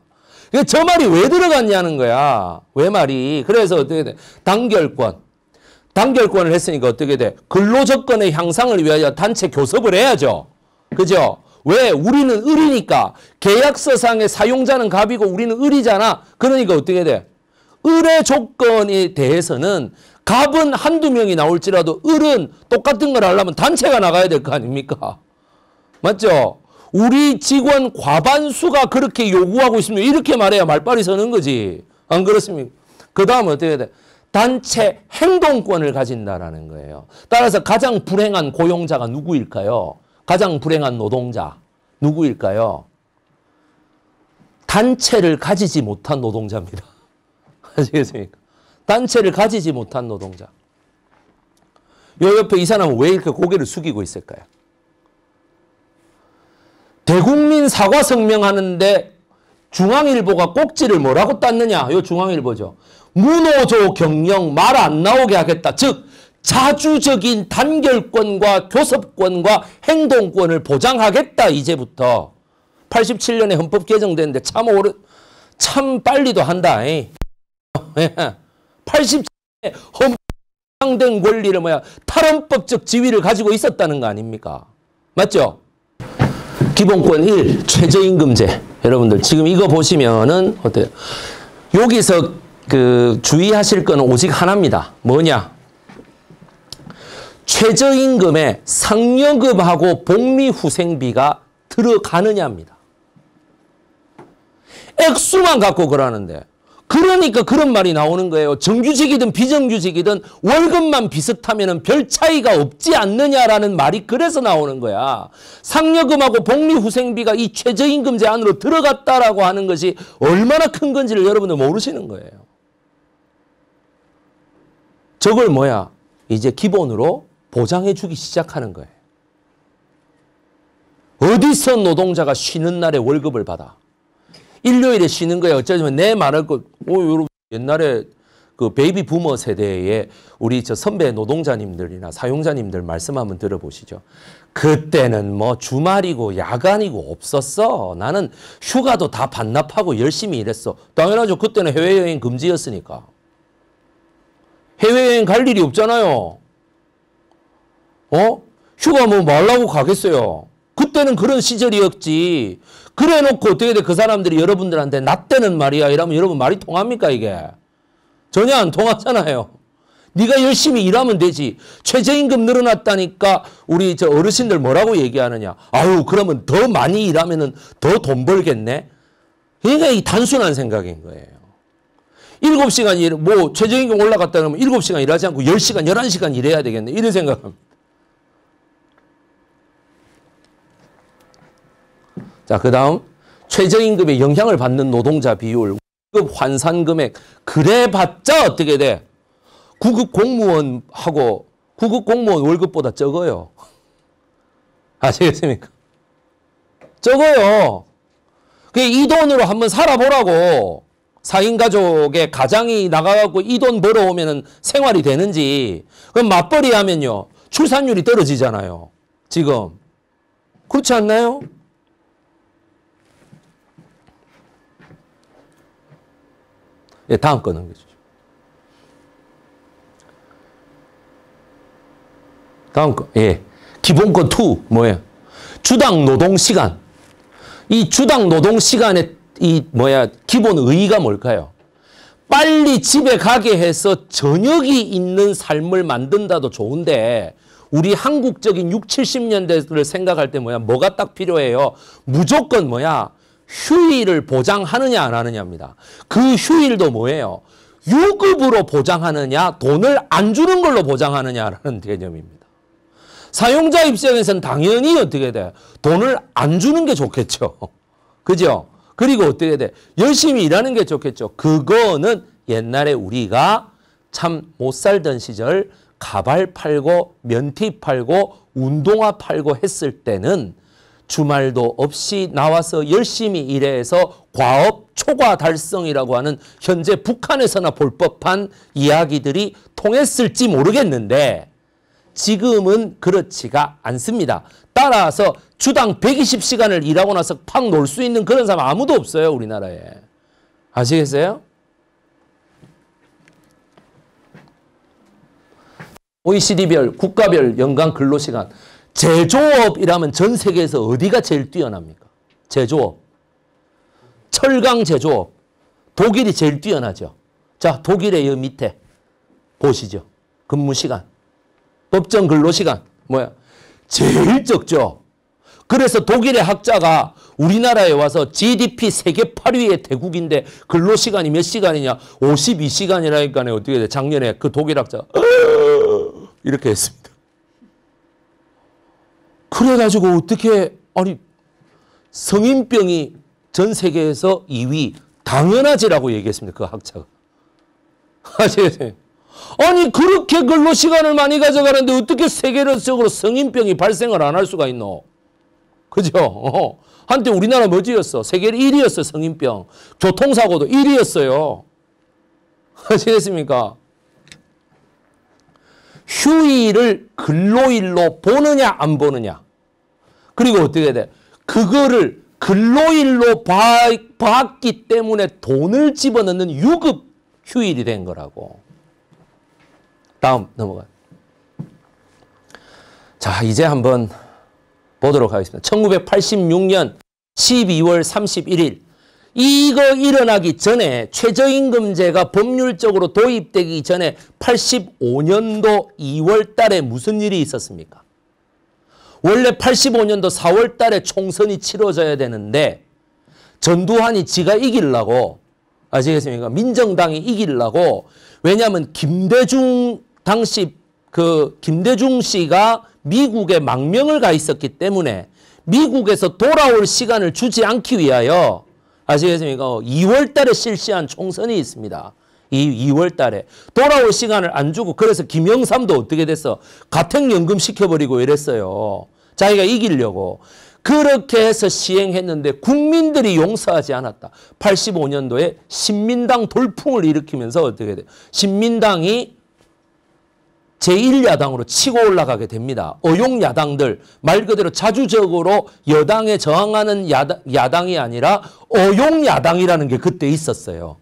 저 말이 왜 들어갔냐는 거야. 왜 말이. 그래서 어떻게 돼? 단결권. 단결권을 했으니까 어떻게 돼? 근로조건의 향상을 위하여 단체 교섭을 해야죠. 그죠? 왜? 우리는 을이니까. 계약서상의 사용자는 갑이고 우리는 을이잖아. 그러니까 어떻게 돼? 을의 조건에 대해서는 갑은 한두 명이 나올지라도 을은 똑같은 걸 하려면 단체가 나가야 될 거 아닙니까? 맞죠? 우리 직원 과반수가 그렇게 요구하고 있으면 이렇게 말해야 말빨이 서는 거지. 안 그렇습니까? 그 다음 어떻게 돼? 단체 행동권을 가진다라는 거예요. 따라서 가장 불행한 고용자가 누구일까요? 가장 불행한 노동자 누구일까요? 단체를 가지지 못한 노동자입니다. 아시겠습니까? 단체를 가지지 못한 노동자. 요 옆에 이 사람은 왜 이렇게 고개를 숙이고 있을까요? 대국민 사과 성명하는데 중앙일보가 꼭지를 뭐라고 땄느냐? 요 중앙일보죠. 문호조 경영 말 안 나오게 하겠다. 즉 자주적인 단결권과 교섭권과 행동권을 보장하겠다. 이제부터 87년에 헌법 개정됐는데 참 오래 참 빨리도 한다. 87년에 헌법 된 권리를 뭐야 탈헌법적 지위를 가지고 있었다는 거 아닙니까? 맞죠? 기본권 1 최저임금제 여러분들 지금 이거 보시면은 어때요? 여기서 그 주의하실 거는 오직 하나입니다. 뭐냐? 최저임금에 상여금하고 복리후생비가 들어가느냐입니다. 액수만 갖고 그러는데 그러니까 그런 말이 나오는 거예요. 정규직이든 비정규직이든 월급만 비슷하면 별 차이가 없지 않느냐라는 말이 그래서 나오는 거야. 상여금하고 복리후생비가 이 최저임금제 안으로 들어갔다라고 하는 것이 얼마나 큰 건지를 여러분들 모르시는 거예요. 저걸 뭐야? 이제 기본으로 보장해 주기 시작하는 거예요. 어디서 노동자가 쉬는 날에 월급을 받아? 일요일에 쉬는 거예요. 어쩌면 내 말을 그, 어, 여러분 옛날에 그 baby boomer 세대의 우리 저 선배 노동자님들이나 사용자님들 말씀 한번 들어보시죠. 그때는 뭐 주말이고 야간이고 없었어. 나는 휴가도 다 반납하고 열심히 일했어. 당연하죠. 그때는 해외여행 금지였으니까. 해외여행 갈 일이 없잖아요. 어? 휴가 뭐 말라고 가겠어요. 그때는 그런 시절이었지. 그래 놓고 어떻게 돼? 그 사람들이 여러분들한테 나 때는 말이야. 이러면 여러분 말이 통합니까 이게? 전혀 안 통하잖아요. 네가 열심히 일하면 되지. 최저임금 늘어났다니까 우리 저 어르신들 뭐라고 얘기하느냐. 아유 그러면 더 많이 일하면 더 돈 벌겠네. 그러니까 이 단순한 생각인 거예요. 7시간 일, 뭐 최저임금 올라갔다 그러면 7시간 일하지 않고 10시간, 11시간 일해야 되겠네. 이런 생각합니다. 자, 그 다음 최저임금에 영향을 받는 노동자 비율, 급 환산 금액 그래봤자 어떻게 돼? 구급 공무원하고 구급 공무원 월급보다 적어요. 아시겠습니까? 적어요. 이 돈으로 한번 살아보라고. 4인 가족의 가장이 나가갖고 이 돈 벌어오면 생활이 되는지. 그럼 맞벌이 하면요. 출산율이 떨어지잖아요. 지금. 그렇지 않나요? 예, 다음 거 넘겨주죠. 다음 거, 예. 기본권 2, 뭐예요? 주당 노동 시간. 이 주당 노동 시간의 이 뭐야, 기본 의의가 뭘까요? 빨리 집에 가게 해서 저녁이 있는 삶을 만든다도 좋은데, 우리 한국적인 6, 70년대를 생각할 때 뭐야, 뭐가 딱 필요해요? 무조건 뭐야, 휴일을 보장하느냐 안 하느냐입니다. 그 휴일도 뭐예요? 유급으로 보장하느냐 돈을 안 주는 걸로 보장하느냐라는 개념입니다. 사용자 입장에서는 당연히 어떻게 돼? 돈을 안 주는 게 좋겠죠. 그죠? 그리고 어떻게 돼? 열심히 일하는 게 좋겠죠. 그거는 옛날에 우리가 참 못 살던 시절 가발 팔고 면티 팔고 운동화 팔고 했을 때는 주말도 없이 나와서 열심히 일해서 과업 초과 달성이라고 하는 현재 북한에서나 볼 법한 이야기들이 통했을지 모르겠는데 지금은 그렇지가 않습니다. 따라서 주당 120시간을 일하고 나서 팍 놀 수 있는 그런 사람 아무도 없어요. 우리나라에. 아시겠어요? OECD별 국가별 연간 근로시간 제조업이라면 전 세계에서 어디가 제일 뛰어납니까? 제조업. 철강 제조업. 독일이 제일 뛰어나죠. 자, 독일의 여 밑에 보시죠. 근무 시간. 법정 근로 시간. 뭐야? 제일 적죠. 그래서 독일의 학자가 우리나라에 와서 GDP 세계 8위의 대국인데 근로 시간이 몇 시간이냐? 52시간이라니까 어떻게 돼? 작년에 그 독일 학자가 이렇게 했습니다. 그래가지고 어떻게 아니 성인병이 전 세계에서 2위 당연하지라고 얘기했습니다. 그 학자가. 아시겠어요? 아니 그렇게 근로 시간을 많이 가져가는데 어떻게 세계적으로 성인병이 발생을 안 할 수가 있노? 그죠? 어. 한때 우리나라 뭐지였어? 세계 1위였어 성인병. 교통사고도 1위였어요. 아시겠습니까? 휴일을 근로일로 보느냐 안 보느냐. 그리고 어떻게 돼? 그거를 근로일로 봐, 봤기 때문에 돈을 집어넣는 유급 휴일이 된 거라고. 다음 넘어가요. 자, 이제 한번 보도록 하겠습니다. 1986년 12월 31일 이거 일어나기 전에 최저임금제가 법률적으로 도입되기 전에 85년도 2월 달에 무슨 일이 있었습니까? 원래 85년도 4월 달에 총선이 치러져야 되는데 전두환이 지가 이기려고 아시겠습니까? 민정당이 이기려고 왜냐하면 김대중 당시 그 김대중 씨가 미국에 망명을 가 있었기 때문에 미국에서 돌아올 시간을 주지 않기 위하여 아시겠습니까? 2월 달에 실시한 총선이 있습니다. 이 2월 달에 돌아올 시간을 안 주고 그래서 김영삼도 어떻게 됐어? 가택연금 시켜버리고 이랬어요. 자기가 이기려고. 그렇게 해서 시행했는데 국민들이 용서하지 않았다. 85년도에 신민당 돌풍을 일으키면서 어떻게 돼요? 신민당이 제1야당으로 치고 올라가게 됩니다. 어용야당들 말 그대로 자주적으로 여당에 저항하는 야당, 야당이 아니라 어용야당이라는 게 그때 있었어요.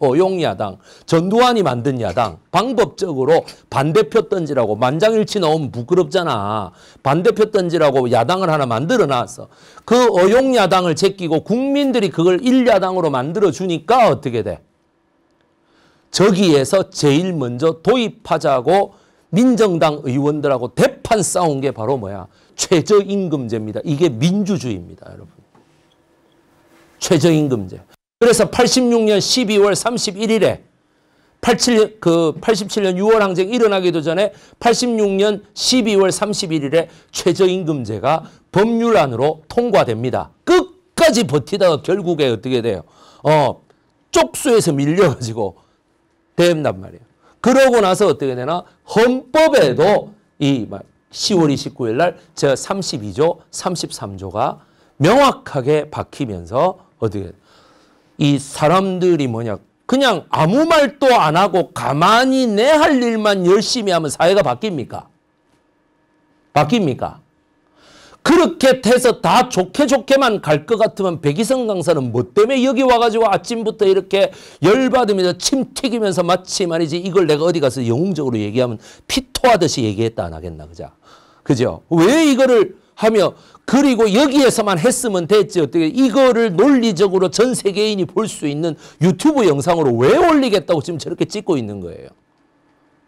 어용야당, 전두환이 만든 야당, 방법적으로 반대표 던지라고 만장일치 나오면 부끄럽잖아. 반대표 던지라고 야당을 하나 만들어 놨어. 그 어용야당을 제끼고 국민들이 그걸 일야당으로 만들어 주니까 어떻게 돼? 저기에서 제일 먼저 도입하자고 민정당 의원들하고 대판 싸운 게 바로 뭐야? 최저임금제입니다. 이게 민주주의입니다, 여러분. 최저임금제. 그래서 86년 12월 31일에 87, 그 87년 6월 항쟁 일어나기도 전에 86년 12월 31일에 최저임금제가 법률안으로 통과됩니다. 끝까지 버티다가 결국에 어떻게 돼요? 어, 쪽수에서 밀려가지고 된단 말이에요. 그러고 나서 어떻게 되나? 헌법에도 이 10월 29일 날저 32조, 33조가 명확하게 박히면서 어떻게 이 사람들이 뭐냐? 그냥 아무 말도 안 하고 가만히 내 할 일만 열심히 하면 사회가 바뀝니까? 바뀝니까? 그렇게 돼서 다 좋게 좋게만 갈 것 같으면 백이성 강사는 뭐 때문에 여기 와가지고 아침부터 이렇게 열받으면서 침 튀기면서 마치 말이지 이걸 내가 어디 가서 영웅적으로 얘기하면 피토하듯이 얘기했다 안 하겠나 그죠? 그죠? 왜 이거를 하며 그리고 여기에서만 했으면 됐지 어떻게 이거를 논리적으로 전 세계인이 볼 수 있는 유튜브 영상으로 왜 올리겠다고 지금 저렇게 찍고 있는 거예요.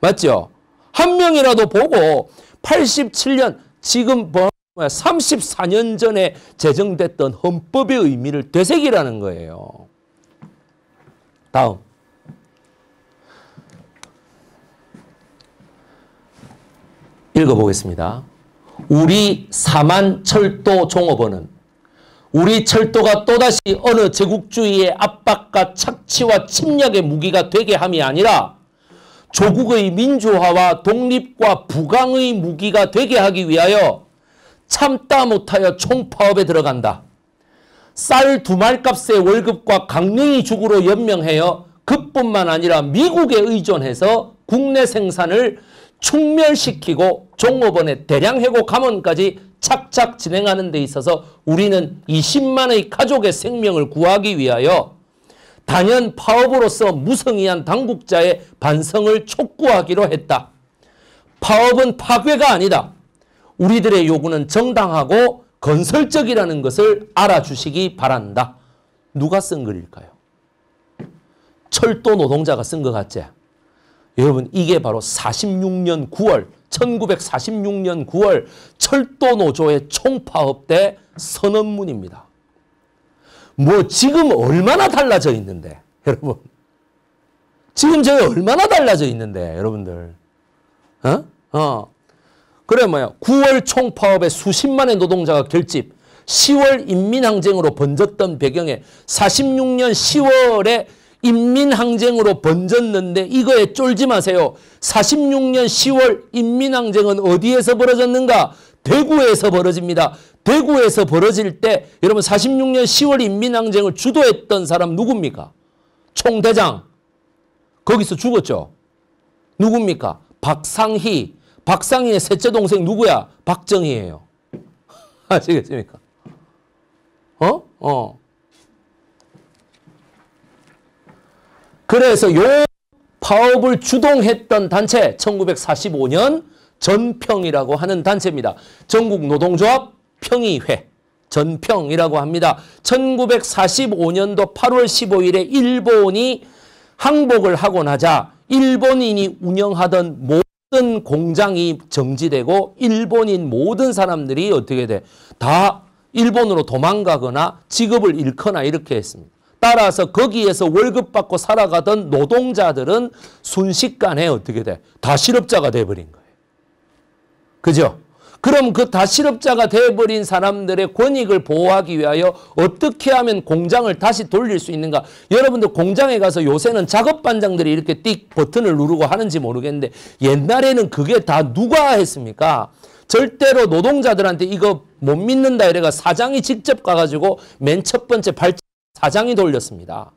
맞죠? 한 명이라도 보고 87년 지금 뭐 34년 전에 제정됐던 헌법의 의미를 되새기라는 거예요. 다음. 읽어보겠습니다. 우리 사만 철도 종업원은 우리 철도가 또다시 어느 제국주의의 압박과 착취와 침략의 무기가 되게 함이 아니라 조국의 민주화와 독립과 부강의 무기가 되게 하기 위하여 참다 못하여 총파업에 들어간다. 쌀 두 말값의 월급과 강냉이 죽으로 연명하여 그뿐만 아니라 미국에 의존해서 국내 생산을 충멸시키고 종업원의 대량 해고 감원까지 착착 진행하는 데 있어서 우리는 20만의 가족의 생명을 구하기 위하여 단연 파업으로서 무성의한 당국자의 반성을 촉구하기로 했다. 파업은 파괴가 아니다. 우리들의 요구는 정당하고 건설적이라는 것을 알아주시기 바란다. 누가 쓴 글일까요? 철도 노동자가 쓴 것 같지? 여러분 이게 바로 46년 9월 1946년 9월 철도 노조의 총파업 때 선언문입니다. 뭐 지금 얼마나 달라져 있는데 여러분 지금 저희 얼마나 달라져 있는데 여러분들 어? 어. 그래 뭐야 9월 총파업에 수십만의 노동자가 결집 10월 인민항쟁으로 번졌던 배경에 46년 10월에 인민항쟁으로 번졌는데 이거에 쫄지 마세요. 46년 10월 인민항쟁은 어디에서 벌어졌는가? 대구에서 벌어집니다. 대구에서 벌어질 때 여러분 46년 10월 인민항쟁을 주도했던 사람 누굽니까? 총대장. 거기서 죽었죠. 누굽니까? 박상희. 박상희의 셋째 동생 누구야? 박정희예요. 아시겠습니까? 어? 어. 그래서 요 파업을 주동했던 단체 1945년 전평이라고 하는 단체입니다. 전국 노동조합 평의회 전평이라고 합니다. 1945년도 8월 15일에 일본이 항복을 하고 나자 일본인이 운영하던 모든 공장이 정지되고 일본인 모든 사람들이 어떻게 돼? 다 일본으로 도망가거나 직업을 잃거나 이렇게 했습니다. 따라서 거기에서 월급 받고 살아가던 노동자들은 순식간에 어떻게 돼? 다 실업자가 돼버린 거예요. 그죠? 그럼 그 다 실업자가 돼버린 사람들의 권익을 보호하기 위하여 어떻게 하면 공장을 다시 돌릴 수 있는가? 여러분들 공장에 가서 요새는 작업반장들이 이렇게 띡 버튼을 누르고 하는지 모르겠는데 옛날에는 그게 다 누가 했습니까? 절대로 노동자들한테 이거 못 믿는다 이래가 사장이 직접 가가지고 맨 첫 번째 발 사장이 돌렸습니다.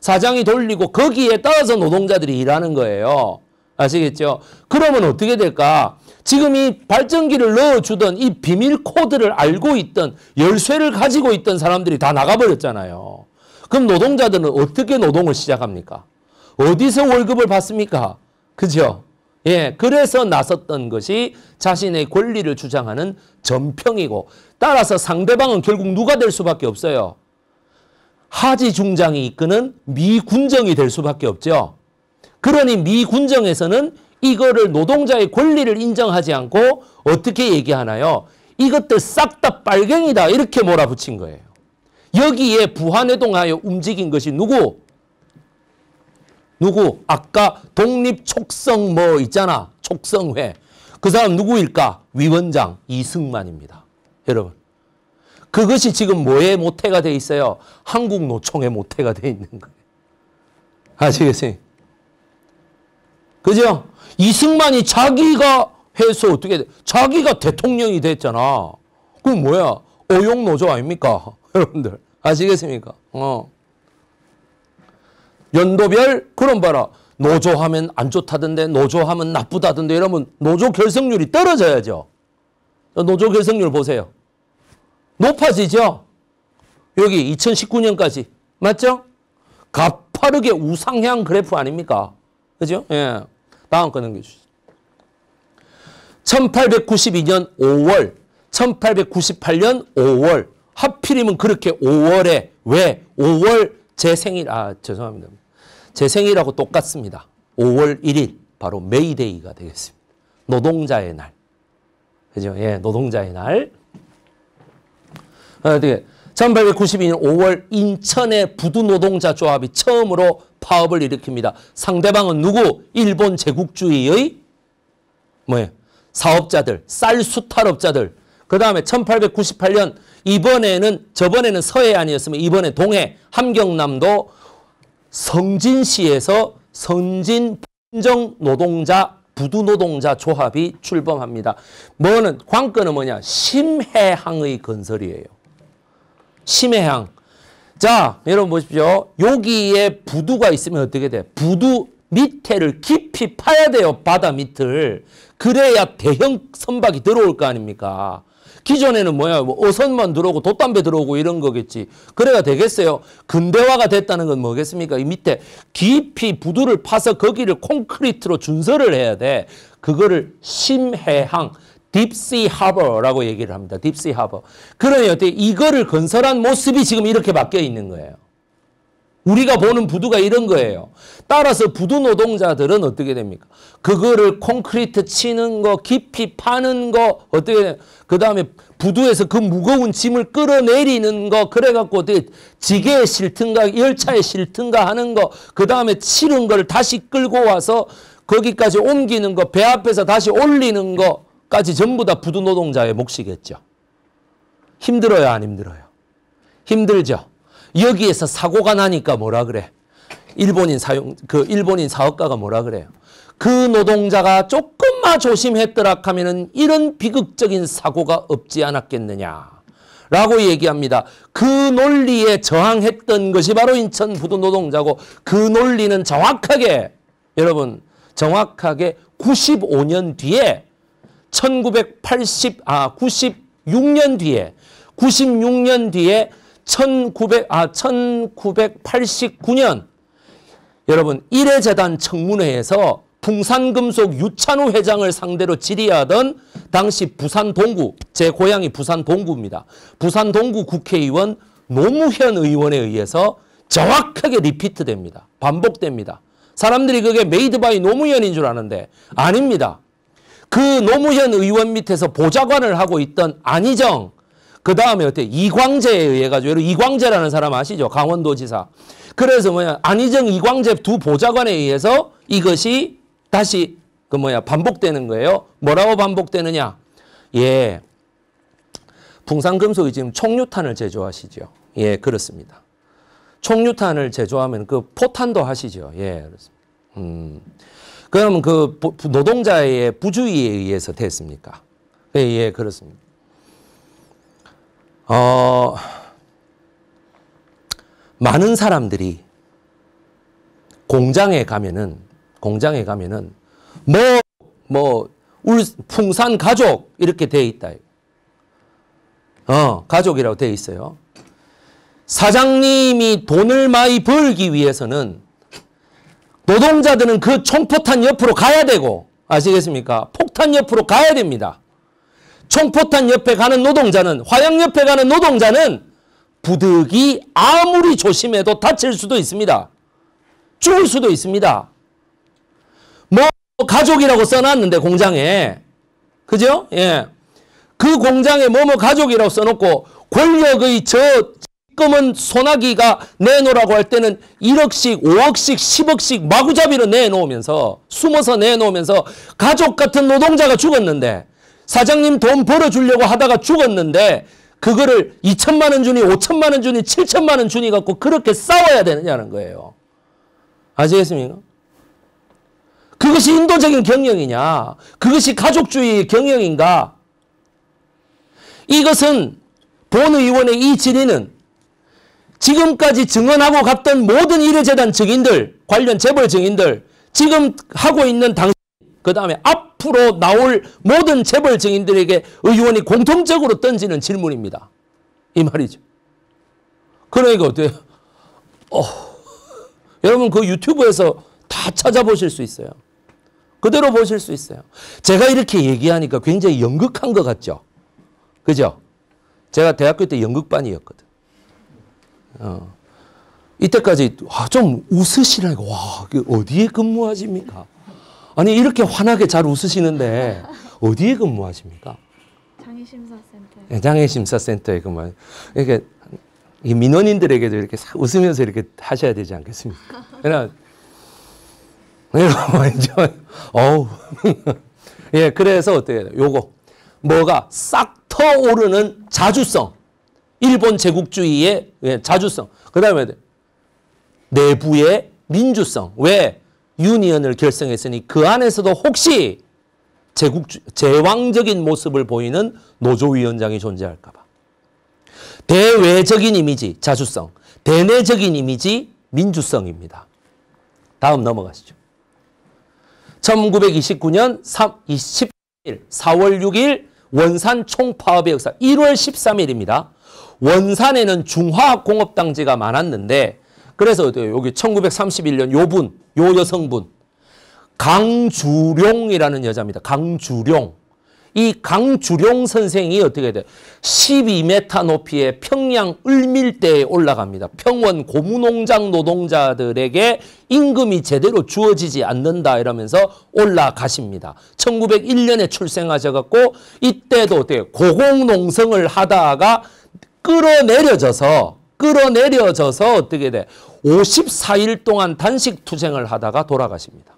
사장이 돌리고 거기에 따라서 노동자들이 일하는 거예요. 아시겠죠? 그러면 어떻게 될까? 지금 이 발전기를 넣어주던 이 비밀 코드를 알고 있던 열쇠를 가지고 있던 사람들이 다 나가버렸잖아요. 그럼 노동자들은 어떻게 노동을 시작합니까? 어디서 월급을 받습니까? 그죠? 예, 그래서 나섰던 것이 자신의 권리를 주장하는 전평이고 따라서 상대방은 결국 누가 될 수밖에 없어요. 하지 중장이 이끄는 미군정이 될 수밖에 없죠. 그러니 미군정에서는 이거를 노동자의 권리를 인정하지 않고 어떻게 얘기하나요? 이것들 싹 다 빨갱이다 이렇게 몰아붙인 거예요. 여기에 부안해동하여 움직인 것이 누구? 누구? 아까 독립촉성 뭐 있잖아. 촉성회. 그 사람 누구일까? 위원장 이승만입니다. 여러분. 그것이 지금 뭐의 모태가 돼 있어요? 한국 노총의 모태가 돼 있는 거예요. 아시겠어요? 그죠? 이승만이 자기가 해서 어떻게 돼? 자기가 대통령이 됐잖아. 그럼 뭐야? 오용노조 아닙니까? 여러분들. 아시겠습니까? 어. 연도별 그럼 봐라. 노조하면 안 좋다던데 노조하면 나쁘다던데 이러면 노조 결성률이 떨어져야죠. 노조 결성률 보세요. 높아지죠? 여기 2019년까지. 맞죠? 가파르게 우상향 그래프 아닙니까? 그죠? 예. 다음 거 넘겨주시죠. 1892년 5월, 1898년 5월. 하필이면 그렇게 5월에 왜? 5월 제 생일, 아, 죄송합니다. 제 생일하고 똑같습니다. 5월 1일, 바로 메이데이가 되겠습니다. 노동자의 날. 그죠? 예, 노동자의 날. 어떻게, 1892년 5월 인천의 부두 노동자 조합이 처음으로 파업을 일으킵니다. 상대방은 누구? 일본 제국주의의 뭐예요? 사업자들, 쌀 수탈업자들. 그 다음에 1898년 이번에는 저번에는 서해안이었으면 이번에 동해 함경남도 성진시에서 성진 본정 노동자 부두 노동자 조합이 출범합니다. 뭐는 관건은 뭐냐? 심해항의 건설이에요. 심해항. 자, 여러분 보십시오. 여기에 부두가 있으면 어떻게 돼? 부두 밑에를 깊이 파야 돼요. 바다 밑을. 그래야 대형 선박이 들어올 거 아닙니까? 기존에는 뭐야? 뭐 어선만 들어오고 돛담배 들어오고 이런 거겠지. 그래야 되겠어요. 근대화가 됐다는 건 뭐겠습니까? 이 밑에 깊이 부두를 파서 거기를 콘크리트로 준설을 해야 돼. 그거를 심해항. 딥시 하버라고 얘기를 합니다. 딥시 하버. 그러니 어떻게 이거를 건설한 모습이 지금 이렇게 바뀌어 있는 거예요. 우리가 보는 부두가 이런 거예요. 따라서 부두 노동자들은 어떻게 됩니까? 그거를 콘크리트 치는 거, 깊이 파는 거, 어떻게, 그 다음에 부두에서 그 무거운 짐을 끌어내리는 거, 그래갖고 어떻게 지게에 실든가, 열차에 실든가 하는 거, 그 다음에 치는 걸 다시 끌고 와서 거기까지 옮기는 거, 배 앞에서 다시 올리는 거, 까지 전부 다 부두 노동자의 몫이겠죠. 힘들어요, 안 힘들어요? 힘들죠. 여기에서 사고가 나니까 뭐라 그래? 일본인 사용 그 일본인 사업가가 뭐라 그래요? 그 노동자가 조금만 조심했더라 하면은 이런 비극적인 사고가 없지 않았겠느냐. 라고 얘기합니다. 그 논리에 저항했던 것이 바로 인천 부도 노동자고 그 논리는 정확하게 여러분 정확하게 95년 뒤에 1980, 아, 96년 뒤에, 96년 뒤에 1900, 아, 1989년, 여러분, 일회재단 청문회에서 풍산금속 유찬우 회장을 상대로 질의하던 당시 부산 동구, 제 고향이 부산 동구입니다. 부산 동구 국회의원 노무현 의원에 의해서 정확하게 repeat 됩니다. 반복됩니다. 사람들이 그게 made by 노무현인 줄 아는데 아닙니다. 그 노무현 의원 밑에서 보좌관을 하고 있던 안희정 그 다음에 어때 이광재에 의해 가지고 이광재라는 사람 아시죠? 강원도지사. 그래서 뭐야 안희정 이광재 두 보좌관에 의해서 이것이 다시 그 뭐야 반복되는 거예요. 뭐라고 반복되느냐? 예. 풍산금속이 지금 총류탄을 제조하시죠. 예, 그렇습니다. 총류탄을 제조하면 그 포탄도 하시죠. 예, 그렇습니다. 음. 그러면 그 노동자의 부주의에 의해서 됐습니까? 예, 예, 그렇습니다. 어, 많은 사람들이 공장에 가면은, 공장에 가면은, 뭐, 뭐, 울, 풍산 가족, 이렇게 돼 있다. 어, 가족이라고 돼 있어요. 사장님이 돈을 많이 벌기 위해서는 노동자들은 그 총포탄 옆으로 가야 되고 아시겠습니까? 폭탄 옆으로 가야 됩니다. 총포탄 옆에 가는 노동자는 화양 옆에 가는 노동자는 부득이 아무리 조심해도 다칠 수도 있습니다. 죽을 수도 있습니다. 뭐 가족이라고 써놨는데 공장에 그죠? 예. 그 공장에 뭐뭐 가족이라고 써놓고 권력의 저 지금은 소나기가 내놓으라고 할 때는 1억씩, 5억씩, 10억씩 마구잡이로 내놓으면서 숨어서 내놓으면서 가족 같은 노동자가 죽었는데 사장님 돈 벌어주려고 하다가 죽었는데 그거를 2천만 원 주니 5천만 원 주니 7천만 원 주니 갖고 그렇게 싸워야 되느냐는 거예요. 아시겠습니까? 그것이 인도적인 경영이냐? 그것이 가족주의 경영인가? 이것은 본 의원의 이 질의는 지금까지 증언하고 갔던 모든 일회재단 증인들, 관련 재벌 증인들, 지금 하고 있는 당신, 그 다음에 앞으로 나올 모든 재벌 증인들에게 의원이 공통적으로 던지는 질문입니다. 이 말이죠. 그러니까 어때요? 어, 여러분 그 유튜브에서 다 찾아보실 수 있어요. 그대로 보실 수 있어요. 제가 이렇게 얘기하니까 굉장히 연극한 것 같죠? 그죠? 제가 대학교 때 연극반이었거든. 어. 이때까지 와, 좀 웃으시라니까 와 어디에 근무하십니까? 아니 이렇게 환하게 잘 웃으시는데 어디에 근무하십니까? 장애심사센터. 네, 장애심사센터에 근무. 이렇게 민원인들에게도 이렇게 웃으면서 이렇게 하셔야 되지 않겠습니까? 그러나 완전 어우 예 그래서 어때요? 요거 뭐가 싹 터오르는 자주성. 일본 제국주의의 예, 자주성. 그 다음에 내부의 민주성. 왜? 유니언을 결성했으니 그 안에서도 혹시 제국 제왕적인 모습을 보이는 노조위원장이 존재할까 봐. 대외적인 이미지 자주성, 대내적인 이미지 민주성입니다. 다음 넘어가시죠. 1929년 3, 10일 4월 6일 원산 총파업의 역사 1월 13일입니다. 원산에는 중화공업단지가 많았는데 그래서 여기 1931년 요분, 요 여성분 강주룡이라는 여자입니다. 강주룡. 이 강주룡 선생이 어떻게 돼? 12m 높이의 평양 을밀대에 올라갑니다. 평원 고무농장 노동자들에게 임금이 제대로 주어지지 않는다 이러면서 올라가십니다. 1901년에 출생하셔갖고 이때도 어떻게 고공농성을 하다가 끌어내려져서 끌어내려져서 어떻게 돼? 54일 동안 단식 투쟁을 하다가 돌아가십니다.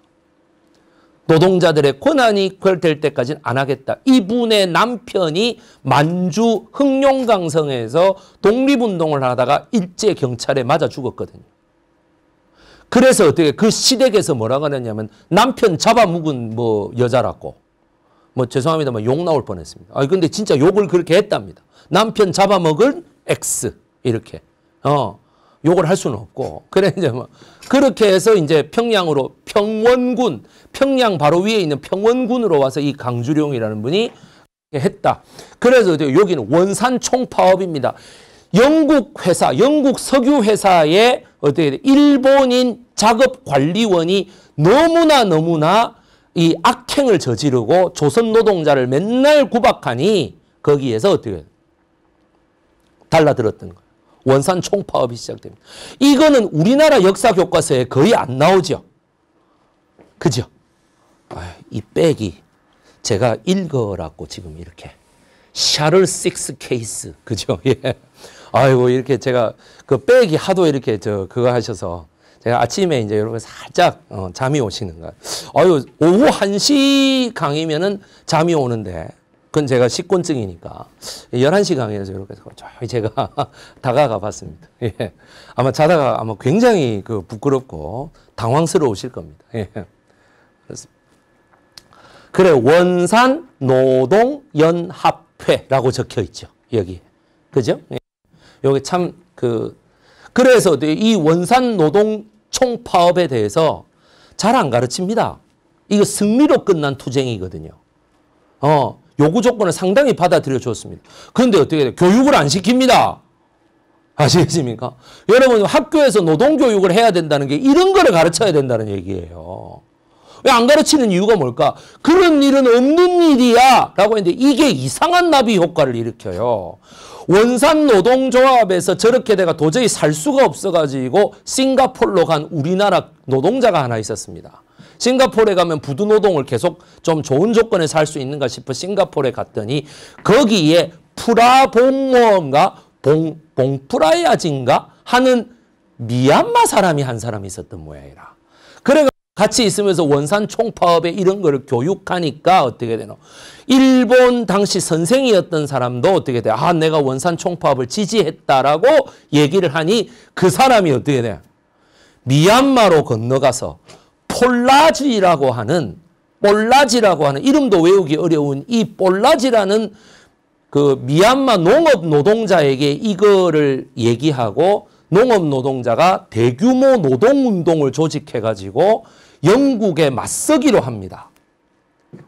노동자들의 권한이 될 때까지는 안 하겠다. 이분의 남편이 만주 흑룡강성에서 독립운동을 하다가 일제 경찰에 맞아 죽었거든요. 그래서 어떻게 그 시댁에서 뭐라고 하느냐면 남편 잡아묵은 뭐 여자라고 뭐 죄송합니다. 뭐욕 나올 뻔했습니다. 아 근데 진짜 욕을 그렇게 했답니다. 남편 잡아먹은 X 이렇게 어 욕을 할 수는 없고 그래 이제 뭐 그렇게 해서 이제 평양으로 평원군 평양 바로 위에 있는 평원군으로 와서 이 강주룡이라는 분이 했다. 그래서 여기는 원산 총파업입니다. 영국 회사, 영국 석유 회사의 어떻게 돼? 일본인 작업 관리원이 너무나 너무나 이 악행을 저지르고 조선 노동자를 맨날 구박하니 거기에서 어떻게 돼? 달라들었던 거예요. 원산 총파업이 시작됩니다. 이거는 우리나라 역사 교과서에 거의 안 나오죠. 그죠? 아, 이 백이 제가 읽어라고 지금 이렇게 샤를 식스 케이스 그죠? 예. 아이고 이렇게 제가 그 백이 하도 이렇게 저 그거 하셔서 제가 아침에 이제 여러분 살짝 어, 잠이 오시는 거예요. 아유 오후 1시 강이면은 잠이 오는데 그건 제가 식곤증이니까 11시 강의에서 이렇게 해서 저희 제가 다가가 봤습니다. 예. 아마 자다가 아마 굉장히 그 부끄럽고 당황스러우실 겁니다. 예. 그래 원산 노동 연합회라고 적혀 있죠. 여기. 그죠? 예. 여기 참 그 그래서 이 원산 노동 총파업에 대해서 잘 안 가르칩니다. 이거 승리로 끝난 투쟁이거든요. 어, 요구 조건을 상당히 받아들여 줬습니다. 그런데 어떻게 돼요? 교육을 안 시킵니다. 아시겠습니까? 여러분 학교에서 노동 교육을 해야 된다는 게 이런 거를 가르쳐야 된다는 얘기예요. 왜 안 가르치는 이유가 뭘까? 그런 일은 없는 일이야 라고 했는데 이게 이상한 나비 효과를 일으켜요. 원산 노동조합에서 저렇게 내가 도저히 살 수가 없어가지고 싱가폴로 간 우리나라 노동자가 하나 있었습니다. 싱가포르에 가면 부두 노동을 계속 좀 좋은 조건에 살 수 있는가 싶어 싱가포르에 갔더니 거기에 프라봉모인가 봉, 봉프라야진가 하는 미얀마 사람이 한 사람이 있었던 모양이라. 그래 같이 있으면서 원산 총파업에 이런 거를 교육하니까 어떻게 되노? 일본 당시 선생이었던 사람도 어떻게 돼? 아, 내가 원산 총파업을 지지했다라고 얘기를 하니 그 사람이 어떻게 돼? 미얀마로 건너가서 폴라지라고 하는 볼라지라고 하는 이름도 외우기 어려운 이 볼라지라는 그 미얀마 농업 노동자에게 이거를 얘기하고 농업 노동자가 대규모 노동 운동을 조직해 가지고 영국에 맞서기로 합니다.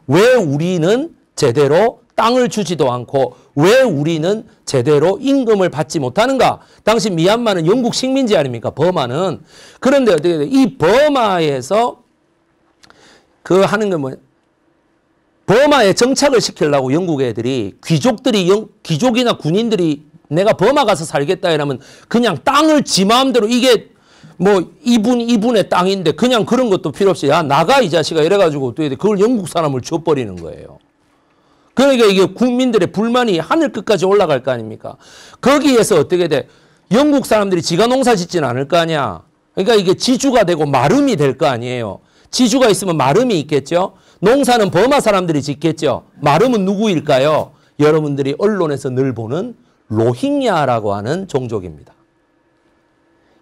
왜 우리는 제대로 땅을 주지도 않고 왜 우리는 제대로 임금을 받지 못하는가? 당시 미얀마는 영국 식민지 아닙니까? 버마는. 그런데 어떻게 돼? 이 버마에서 그 하는 건 뭐냐? 버마에 정착을 시키려고 영국 애들이 귀족들이 영, 귀족이나 군인들이 내가 버마 가서 살겠다 이러면 그냥 땅을 지 마음대로 이게 뭐 이분 이분의 땅인데 그냥 그런 것도 필요 없이 야 나가 이 자식아 이래가지고 또 그걸 영국 사람을 줘버리는 거예요. 그러니까 이게 국민들의 불만이 하늘 끝까지 올라갈 거 아닙니까? 거기에서 어떻게 돼? 영국 사람들이 지가 농사 짓지는 않을 거 아니야. 그러니까 이게 지주가 되고 마름이 될 거 아니에요. 지주가 있으면 마름이 있겠죠. 농사는 버마 사람들이 짓겠죠. 마름은 누구일까요? 여러분들이 언론에서 늘 보는 로힝야라고 하는 종족입니다.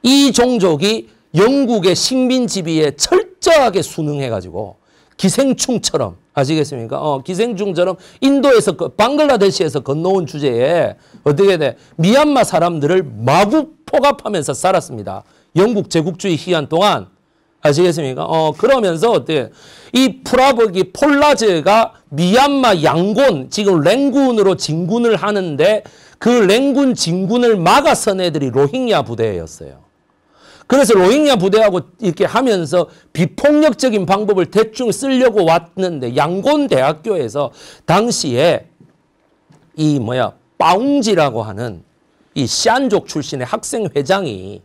이 종족이 영국의 식민 지배에 철저하게 순응해가지고 기생충처럼 아시겠습니까? 어, 기생충처럼 인도에서 방글라데시에서 건너온 주제에 어떻게 돼? 미얀마 사람들을 마구 포갑하면서 살았습니다. 영국 제국주의 기간 동안 아시겠습니까? 어, 그러면서 어때? 이 프라버기 폴라즈가 미얀마 양곤, 지금 랭군으로 진군을 하는데 그 랭군 진군을 막아선 애들이 로힝야 부대였어요. 그래서 로힝야 부대하고 이렇게 하면서 비폭력적인 방법을 대충 쓰려고 왔는데 양곤 대학교에서 당시에 이 뭐야 빠웅지라고 하는 이 시안족 출신의 학생 회장이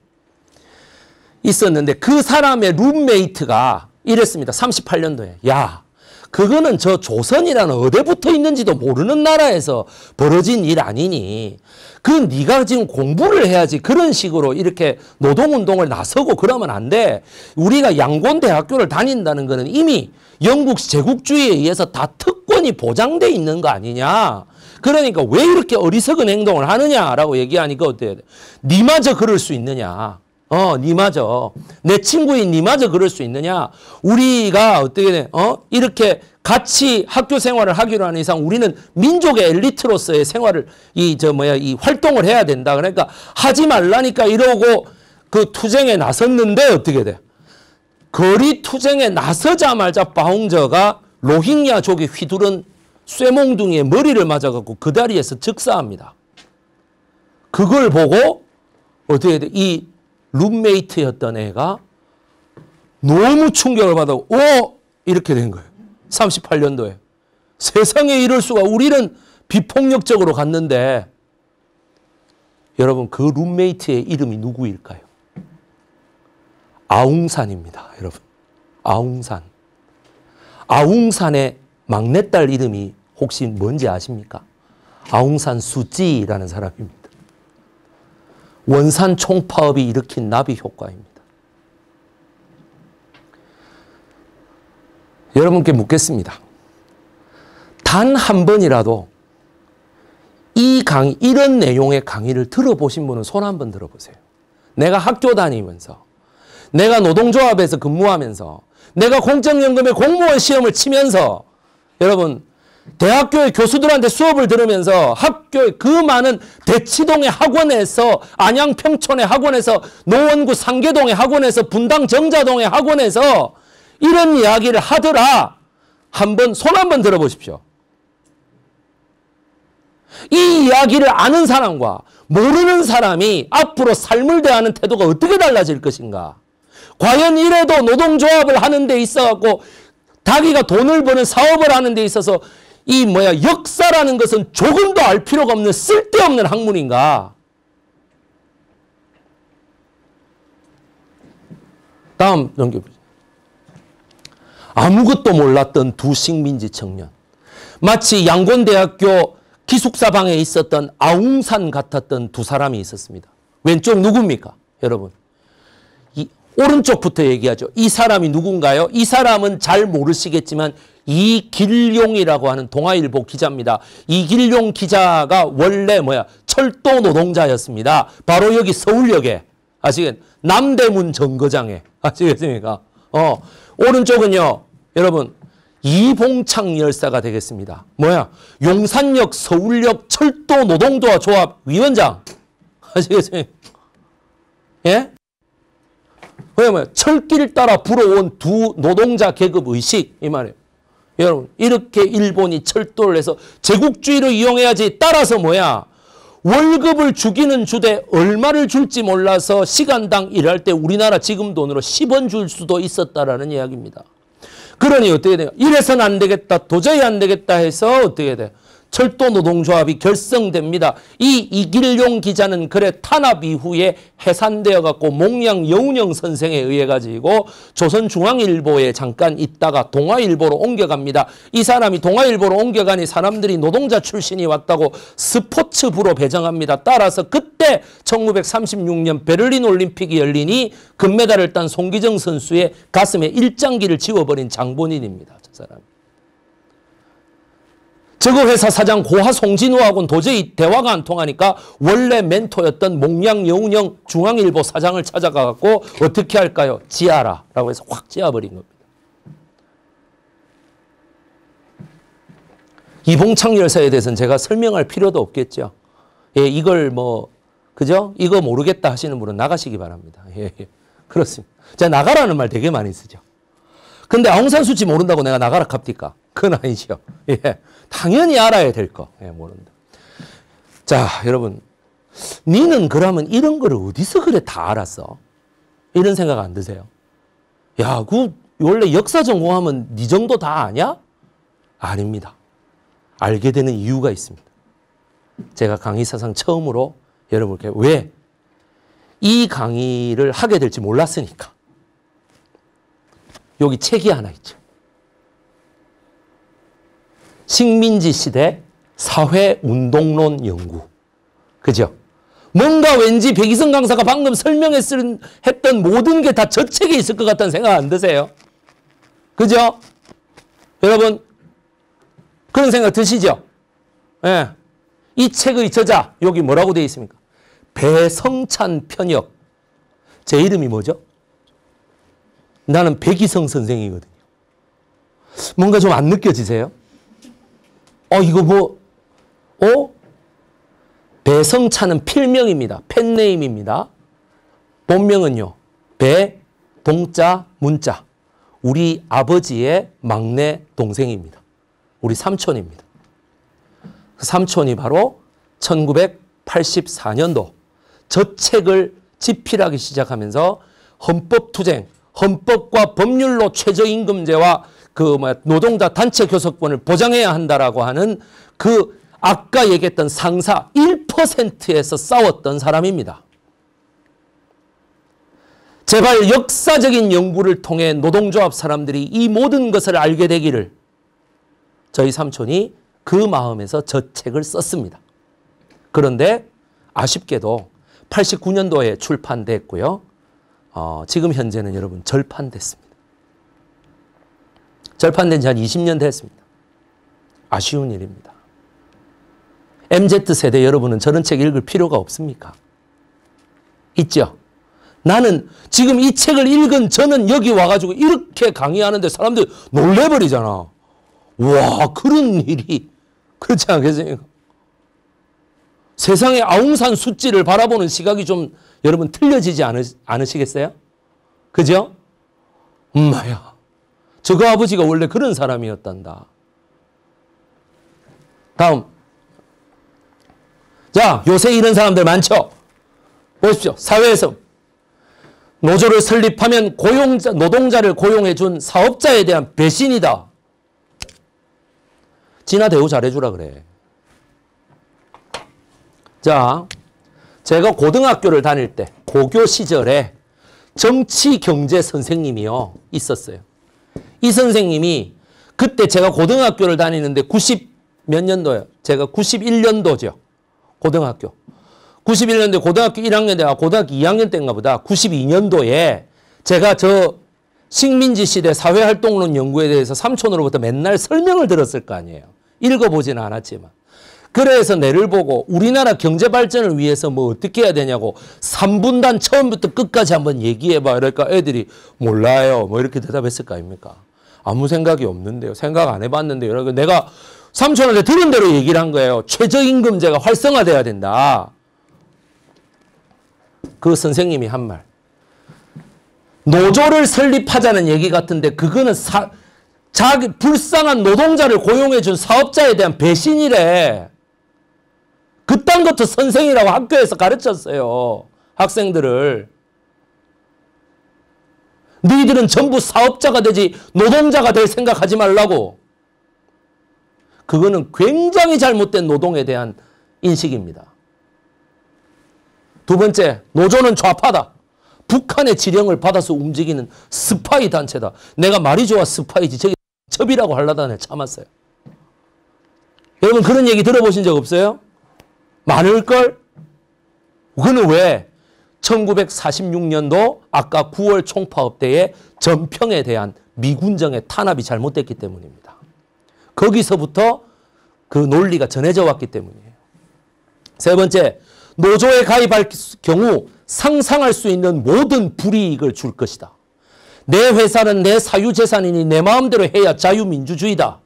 있었는데 그 사람의 룸메이트가 이랬습니다. 38년도에. 야, 그거는 저 조선이라는 어디 붙어 있는지도 모르는 나라에서 벌어진 일 아니니. 그 네가 지금 공부를 해야지 그런 식으로 이렇게 노동운동을 나서고 그러면 안 돼. 우리가 양곤대학교를 다닌다는 거는 이미 영국 제국주의에 의해서 다 특권이 보장돼 있는 거 아니냐. 그러니까 왜 이렇게 어리석은 행동을 하느냐라고 얘기하니까 어때요? 니마저 그럴 수 있느냐. 어, 니마저. 내 친구인 니마저 그럴 수 있느냐? 우리가 어떻게 돼? 어? 이렇게 같이 학교 생활을 하기로 하는 이상 우리는 민족의 엘리트로서의 생활을 이 저 뭐야 이 활동을 해야 된다. 그러니까 하지 말라니까 이러고 그 투쟁에 나섰는데 어떻게 돼? 거리 투쟁에 나서자마자 바홍저가 로힝야족이 휘두른 쇠몽둥이에 머리를 맞아갖고 그 다리에서 즉사합니다. 그걸 보고 어떻게 돼? 이 룸메이트였던 애가 너무 충격을 받아고 오 이렇게 된 거예요. 38년도에 세상에 이럴 수가 우리는 비폭력적으로 갔는데 여러분 그 룸메이트의 이름이 누구일까요? 아웅산입니다, 여러분. 아웅산. 아웅산의 막내딸 이름이 혹시 뭔지 아십니까? 아웅산 수지라는 사람입니다. 원산 총파업이 일으킨 나비 효과입니다. 여러분께 묻겠습니다. 단 한 번이라도 이 강의, 이런 내용의 강의를 들어보신 분은 손 한 번 들어보세요. 내가 학교 다니면서, 내가 노동조합에서 근무하면서, 내가 공적연금의 공무원 시험을 치면서, 여러분, 대학교의 교수들한테 수업을 들으면서 학교의 그 많은 대치동의 학원에서 안양 평촌의 학원에서 노원구 상계동의 학원에서 분당 정자동의 학원에서 이런 이야기를 하더라. 한번 손 한번 들어보십시오. 이 이야기를 아는 사람과 모르는 사람이 앞으로 삶을 대하는 태도가 어떻게 달라질 것인가? 과연 이래도 노동조합을 하는 데 있어갖고 자기가 돈을 버는 사업을 하는 데 있어서 이 뭐야 역사라는 것은 조금도 알 필요가 없는 쓸데없는 학문인가? 다음 넘겨보죠. 아무것도 몰랐던 두 식민지 청년. 마치 양곤대학교 기숙사 방에 있었던 아웅산 같았던 두 사람이 있었습니다. 왼쪽 누굽니까? 여러분. 이 오른쪽부터 얘기하죠. 이 사람이 누군가요? 이 사람은 잘 모르시겠지만 이길용이라고 하는 동아일보 기자입니다. 이길용 기자가 원래 뭐야? 철도 노동자였습니다. 바로 여기 서울역에 아시겠? 남대문 정거장에 아시겠습니까? 어 오른쪽은요, 여러분 이봉창 열사가 되겠습니다. 뭐야? 용산역 서울역 철도 노동조합 조합 위원장 아시겠습니까? 예? 왜냐면 철길 따라 불어온 두 노동자 계급 의식 이 말이에요. 여러분 이렇게 일본이 철도를 해서 제국주의를 이용해야지 따라서 뭐야 월급을 주기는 주되 얼마를 줄지 몰라서 시간당 일할 때 우리나라 지금 돈으로 10원 줄 수도 있었다라는 이야기입니다. 그러니 어떻게 돼요? 이래서는 안 되겠다. 도저히 안 되겠다 해서 어떻게 돼요? 철도 노동조합이 결성됩니다. 이 이길용 기자는 그래 탄압 이후에 해산되어 갖고 몽양 여운영 선생에 의해 가지고 조선중앙일보에 잠깐 있다가 동아일보로 옮겨갑니다. 이 사람이 동아일보로 옮겨가니 사람들이 노동자 출신이 왔다고 스포츠부로 배정합니다. 따라서 그때 1936년 베를린 올림픽이 열리니 금메달을 딴 송기정 선수의 가슴에 일장기를 지워버린 장본인입니다. 저 사람. 저거 회사 사장 고하 송진우하고는 도저히 대화가 안 통하니까 원래 멘토였던 몽양 여운영 중앙일보 사장을 찾아가 갖고 어떻게 할까요? 지하라 라고 해서 확 지어버린 겁니다. 이봉창 열사에 대해서는 제가 설명할 필요도 없겠죠. 예, 이걸 뭐 그죠? 이거 모르겠다 하시는 분은 나가시기 바랍니다. 예, 예. 그렇습니다. 제가 나가라는 말 되게 많이 쓰죠. 근데 아웅산 수치 모른다고 내가 나가라 갑니까? 그건 아니죠. 예. 당연히 알아야 될 거. 예, 모른다. 자, 여러분. 니는 그러면 이런 거를 어디서 그래 다 알았어? 이런 생각 안 드세요? 야, 그 원래 역사 전공하면 니 정도 다 아냐? 아닙니다. 알게 되는 이유가 있습니다. 제가 강의 사상 처음으로 여러분께 왜 이 강의를 하게 될지 몰랐으니까. 여기 책이 하나 있죠. 식민지 시대 사회운동론 연구. 그죠? 뭔가 왠지 백이성 강사가 방금 설명했던 모든 게 다 저 책에 있을 것 같다는 생각 안 드세요? 그죠? 여러분, 그런 생각 드시죠? 예. 이 책의 저자, 여기 뭐라고 되어 있습니까? 배성찬 편역. 제 이름이 뭐죠? 나는 백이성 선생이거든요. 뭔가 좀 안 느껴지세요? 어, 이거 뭐, 어? 배성찬은 필명입니다. 팬네임입니다. 본명은요. 배, 동자, 문자. 우리 아버지의 막내 동생입니다. 우리 삼촌입니다. 그 삼촌이 바로 1984년도 저 책을 집필하기 시작하면서 헌법투쟁, 헌법과 법률로 최저임금제와 그 노동자 단체 교섭권을 보장해야 한다라고 하는 그 아까 얘기했던 상사 1%에서 싸웠던 사람입니다. 제발 역사적인 연구를 통해 노동조합 사람들이 이 모든 것을 알게 되기를 저희 삼촌이 그 마음에서 저 책을 썼습니다. 그런데 아쉽게도 89년도에 출판됐고요. 어, 지금 현재는 여러분 절판됐습니다. 절판된 지 한 20년 됐습니다. 아쉬운 일입니다. MZ세대 여러분은 저런 책 읽을 필요가 없습니까? 있죠? 나는 지금 이 책을 읽은 저는 여기 와가지고 이렇게 강의하는데 사람들 놀래버리잖아. 와, 그런 일이. 그렇지 않겠습니까? 세상의 아웅산 수치를 바라보는 시각이 좀 여러분 틀려지지 않으, 않으시겠어요? 그죠? 엄마야. 저거 아버지가 원래 그런 사람이었단다. 다음. 자, 요새 이런 사람들 많죠? 보십시오. 사회에서 노조를 설립하면 고용자, 노동자를 고용해 준 사업자에 대한 배신이다. 진화 대우 잘해주라 그래. 자, 제가 고등학교를 다닐 때 고교 시절에 정치 경제 선생님이요 있었어요. 이 선생님이 그때 제가 고등학교를 다니는데 90 몇 년도요? 제가 91년도죠. 고등학교. 91년도에 고등학교 1학년 때가 고등학교 2학년 때인가 보다. 92년도에 제가 저 식민지 시대 사회활동론 연구에 대해서 삼촌으로부터 맨날 설명을 들었을 거 아니에요. 읽어보지는 않았지만. 그래서 내를 보고 우리나라 경제 발전을 위해서 뭐 어떻게 해야 되냐고 3분단 처음부터 끝까지 한번 얘기해봐. 그러니까 애들이 몰라요. 뭐 이렇게 대답했을 거 아닙니까? 아무 생각이 없는데요. 생각 안 해봤는데요. 그러니까 내가 삼촌한테 들은 대로 얘기를 한 거예요. 최저임금제가 활성화돼야 된다. 그 선생님이 한 말. 노조를 설립하자는 얘기 같은데 그거는 사, 자기 불쌍한 노동자를 고용해 준 사업자에 대한 배신이래. 그딴 것도 선생이라고 학교에서 가르쳤어요. 학생들을. 너희들은 전부 사업자가 되지 노동자가 될 생각하지 말라고. 그거는 굉장히 잘못된 노동에 대한 인식입니다. 두 번째, 노조는 좌파다. 북한의 지령을 받아서 움직이는 스파이 단체다. 내가 말이 좋아 스파이지. 저기 첩이라고 내 참았어요. 여러분 그런 얘기 들어보신 적 없어요? 많을걸? 그는 왜? 1946년도 아까 9월 총파업 때에 전평에 대한 미군정의 탄압이 잘못됐기 때문입니다. 거기서부터 그 논리가 전해져 왔기 때문이에요. 세 번째, 노조에 가입할 경우 상상할 수 있는 모든 불이익을 줄 것이다. 내 회사는 내 사유재산이니 내 마음대로 해야 자유민주주의다.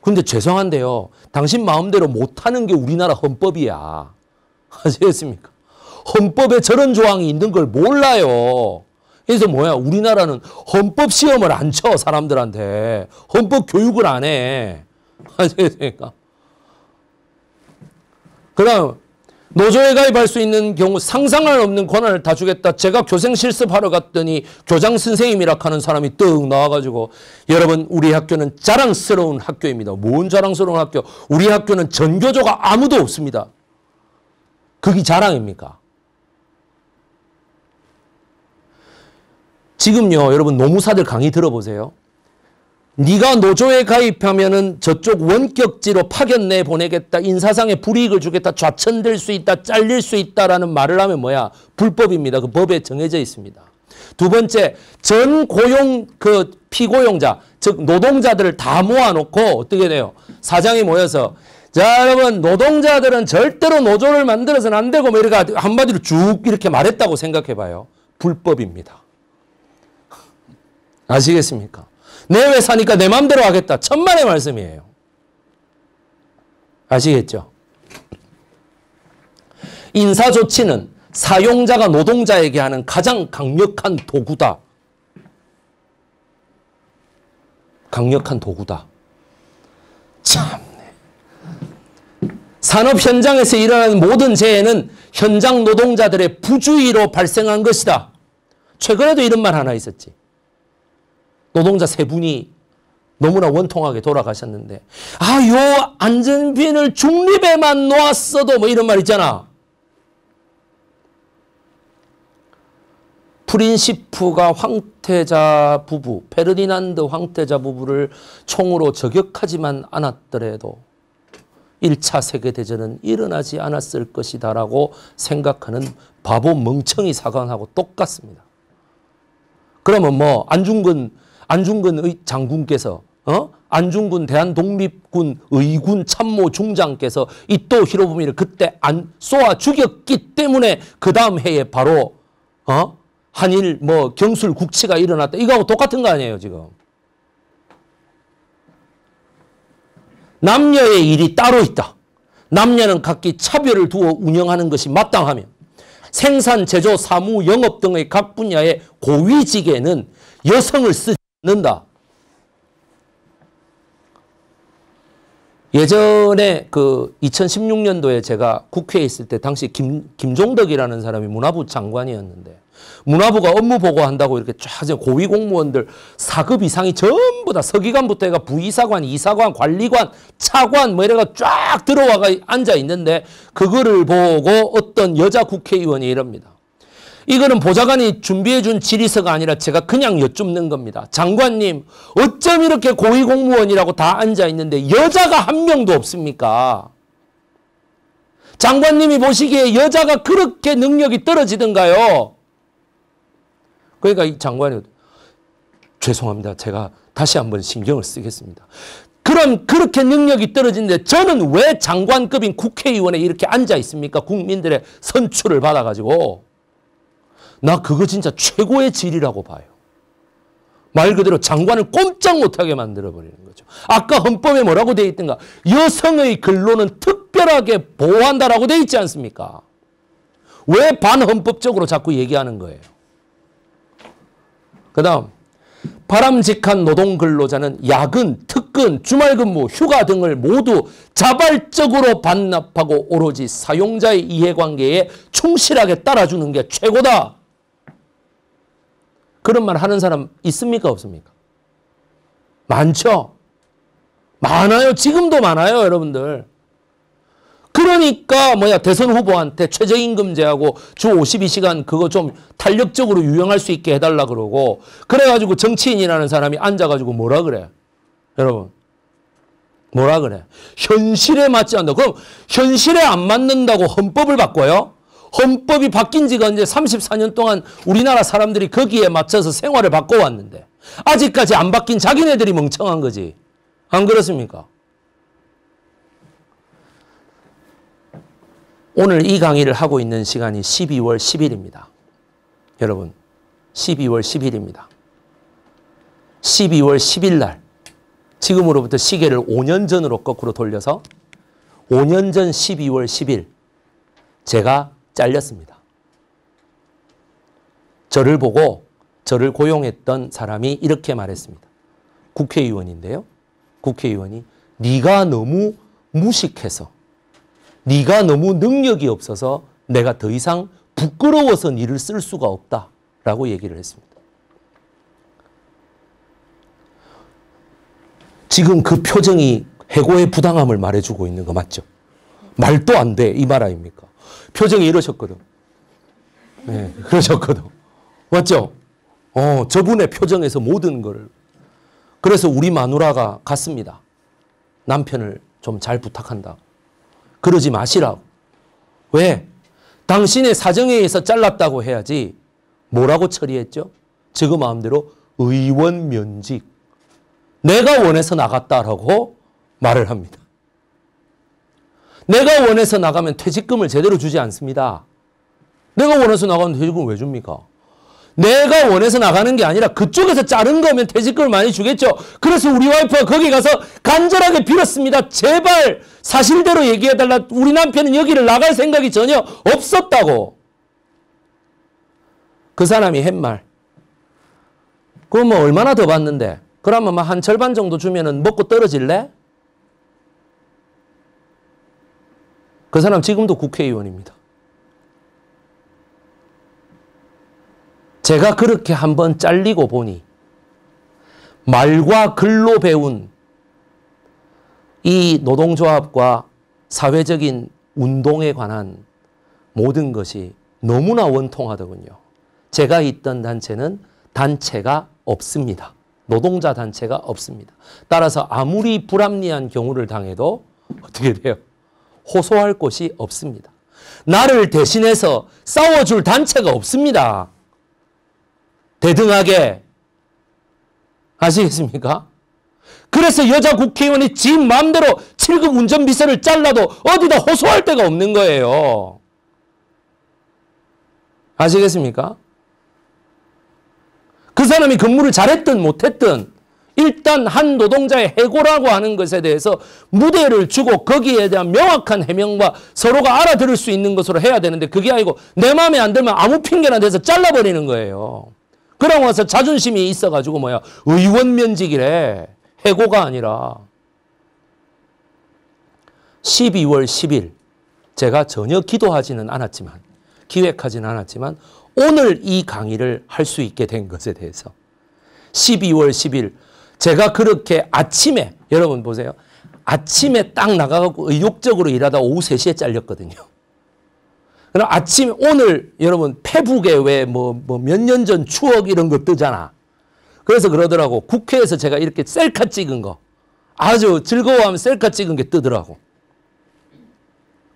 근데 죄송한데요. 당신 마음대로 못하는 게 우리나라 헌법이야. 아시겠습니까? 헌법에 저런 조항이 있는 걸 몰라요. 그래서 뭐야? 우리나라는 헌법 시험을 안 쳐, 사람들한테. 헌법 교육을 안 해. 아시겠습니까? 그 다음, 노조에 가입할 수 있는 경우 상상할 없는 권한을 다 주겠다. 제가 교생 실습하러 갔더니 교장 선생님이라 하는 사람이 떡 나와가지고 여러분 우리 학교는 자랑스러운 학교입니다. 뭔 자랑스러운 학교? 우리 학교는 전교조가 아무도 없습니다. 그게 자랑입니까? 지금요 여러분 노무사들 강의 들어보세요. 네가 노조에 가입하면은 저쪽 원격지로 파견 내 보내겠다. 인사상의 불이익을 주겠다. 좌천될 수 있다. 잘릴 수 있다라는 말을 하면 뭐야? 불법입니다. 그 법에 정해져 있습니다. 두 번째, 전 고용 그 피고용자, 즉 노동자들을 다 모아놓고 어떻게 돼요? 사장이 모여서 자 여러분 노동자들은 절대로 노조를 만들어서는 안 되고 뭐 이렇게 한마디로 쭉 이렇게 말했다고 생각해봐요. 불법입니다. 아시겠습니까? 내 회사니까 내 마음대로 하겠다. 천만의 말씀이에요. 아시겠죠? 인사조치는 사용자가 노동자에게 하는 가장 강력한 도구다. 강력한 도구다. 참네. 산업 현장에서 일어나는 모든 재해는 현장 노동자들의 부주의로 발생한 것이다. 최근에도 이런 말 하나 있었지. 노동자 세 분이 너무나 원통하게 돌아가셨는데, 아, 요 안전핀을 중립에만 놓았어도 뭐 이런 말 있잖아. 프린시프가 황태자 부부, 페르디난드 황태자 부부를 총으로 저격하지만 않았더라도 1차 세계대전은 일어나지 않았을 것이다 라고 생각하는 바보 멍청이 사관하고 똑같습니다. 그러면 뭐 안중근 안중근 장군께서 어? 안중근 대한독립군 의군 참모 중장께서 이또 히로부미를 그때 안 쏘아 죽였기 때문에 그 다음 해에 바로 어? 한일 뭐 경술 국치가 일어났다. 이거하고 똑같은 거 아니에요, 지금. 남녀의 일이 따로 있다. 남녀는 각기 차별을 두어 운영하는 것이 마땅하며 생산, 제조, 사무, 영업 등의 각 분야의 고위직에는 여성을 쓰지 않 는다. 예전에 그 2016년도에 제가 국회에 있을 때 당시 김, 김종덕이라는 사람이 문화부 장관이었는데 문화부가 업무 보고한다고 이렇게 쫙 고위 공무원들 4급 이상이 전부 다 서기관부터 해가 부이사관, 이사관, 관리관, 차관 뭐 이래가 쫙 들어와가 앉아 있는데 그거를 보고 어떤 여자 국회의원이 이럽니다. 이거는 보좌관이 준비해 준 질의서가 아니라 제가 그냥 여쭙는 겁니다. 장관님, 어쩜 이렇게 고위 공무원이라고 다 앉아 있는데 여자가 한 명도 없습니까? 장관님이 보시기에 여자가 그렇게 능력이 떨어지던가요? 그러니까 이 장관이 죄송합니다. 제가 다시 한번 신경을 쓰겠습니다. 그럼 그렇게 능력이 떨어진데 저는 왜 장관급인 국회의원에 이렇게 앉아 있습니까? 국민들의 선출을 받아가지고. 나 그거 진짜 최고의 질이라고 봐요. 말 그대로 장관을 꼼짝 못하게 만들어버리는 거죠. 아까 헌법에 뭐라고 되어 있던가? 여성의 근로는 특별하게 보호한다라고 되어 있지 않습니까? 왜 반헌법적으로 자꾸 얘기하는 거예요? 그 다음 바람직한 노동 근로자는 야근, 특근, 주말 근무, 휴가 등을 모두 자발적으로 반납하고 오로지 사용자의 이해관계에 충실하게 따라주는 게 최고다. 그런 말 하는 사람 있습니까? 없습니까? 많죠? 많아요. 지금도 많아요, 여러분들. 그러니까 뭐야 대선 후보한테 최저임금제하고 주 52시간 그거 좀 탄력적으로 유용할 수 있게 해달라 그러고 그래가지고 정치인이라는 사람이 앉아가지고 뭐라 그래 여러분 뭐라 그래 현실에 맞지 않는다 그럼 현실에 안 맞는다고 헌법을 바꿔요 헌법이 바뀐 지가 이제 34년 동안 우리나라 사람들이 거기에 맞춰서 생활을 바꿔왔는데 아직까지 안 바뀐 자기네들이 멍청한 거지 안 그렇습니까? 오늘 이 강의를 하고 있는 시간이 12월 10일입니다. 여러분, 12월 10일입니다. 12월 10일 날, 지금으로부터 시계를 5년 전으로 거꾸로 돌려서 5년 전 12월 10일, 제가 잘렸습니다. 저를 보고 저를 고용했던 사람이 이렇게 말했습니다. 국회의원인데요. 국회의원이 네가 너무 무식해서 네가 너무 능력이 없어서 내가 더 이상 부끄러워서 니를 쓸 수가 없다라고 얘기를 했습니다. 지금 그 표정이 해고의 부당함을 말해주고 있는 거 맞죠? 말도 안 돼. 이 말 아닙니까? 표정이 이러셨거든. 네, 그러셨거든. 맞죠? 어, 저분의 표정에서 모든 걸. 그래서 우리 마누라가 갔습니다. 남편을 좀 잘 부탁한다. 그러지 마시라고. 왜? 당신의 사정에 의해서 잘랐다고 해야지 뭐라고 처리했죠? 저거 마음대로 의원 면직. 내가 원해서 나갔다라고 말을 합니다. 내가 원해서 나가면 퇴직금을 제대로 주지 않습니다. 내가 원해서 나가면 퇴직금 왜 줍니까? 내가 원해서 나가는 게 아니라 그쪽에서 자른 거면 퇴직금을 많이 주겠죠. 그래서 우리 와이프가 거기 가서 간절하게 빌었습니다. 제발 사실대로 얘기해달라. 우리 남편은 여기를 나갈 생각이 전혀 없었다고. 그 사람이 햇말. 그럼 뭐 얼마나 더 받는데? 그러면 뭐한 절반 정도 주면은 먹고 떨어질래? 그 사람 지금도 국회의원입니다. 제가 그렇게 한번 잘리고 보니 말과 글로 배운 이 노동조합과 사회적인 운동에 관한 모든 것이 너무나 원통하더군요. 제가 있던 단체는 단체가 없습니다. 노동자 단체가 없습니다. 따라서 아무리 불합리한 경우를 당해도 어떻게 돼요? 호소할 곳이 없습니다. 나를 대신해서 싸워줄 단체가 없습니다. 대등하게. 아시겠습니까? 그래서 여자 국회의원이 지 마음대로 7급 운전비서를 잘라도 어디다 호소할 데가 없는 거예요. 아시겠습니까? 그 사람이 근무를 잘했든 못했든 일단 한 노동자의 해고라고 하는 것에 대해서 무대를 주고 거기에 대한 명확한 해명과 서로가 알아들을 수 있는 것으로 해야 되는데 그게 아니고 내 마음에 안 들면 아무 핑계나 대서 잘라버리는 거예요. 그러고 와서 자존심이 있어가지고 뭐야? 의원 면직이래. 해고가 아니라. 12월 10일. 제가 전혀 기도하지는 않았지만 기획하지는 않았지만 오늘 이 강의를 할 수 있게 된 것에 대해서 12월 10일 제가 그렇게 아침에 여러분 보세요. 아침에 딱 나가갖고 의욕적으로 일하다 오후 3시에 잘렸거든요. 그럼 아침 오늘 여러분 페북에 왜 뭐 뭐 몇 년 전 추억 이런 거 뜨잖아. 그래서 그러더라고. 국회에서 제가 이렇게 셀카 찍은 거 아주 즐거워하면 셀카 찍은 게 뜨더라고.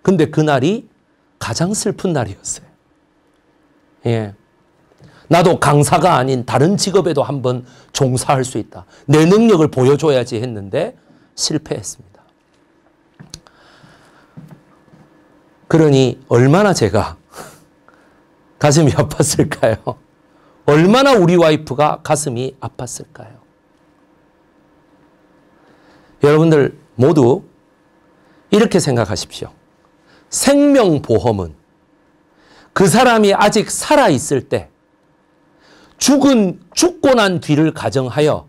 근데 그날이 가장 슬픈 날이었어요. 예. 나도 강사가 아닌 다른 직업에도 한번 종사할 수 있다. 내 능력을 보여줘야지 했는데 실패했습니다. 그러니 얼마나 제가 가슴이 아팠을까요? 얼마나 우리 와이프가 가슴이 아팠을까요? 여러분들 모두 이렇게 생각하십시오. 생명보험은 그 사람이 아직 살아있을 때 죽은, 죽고 난 뒤를 가정하여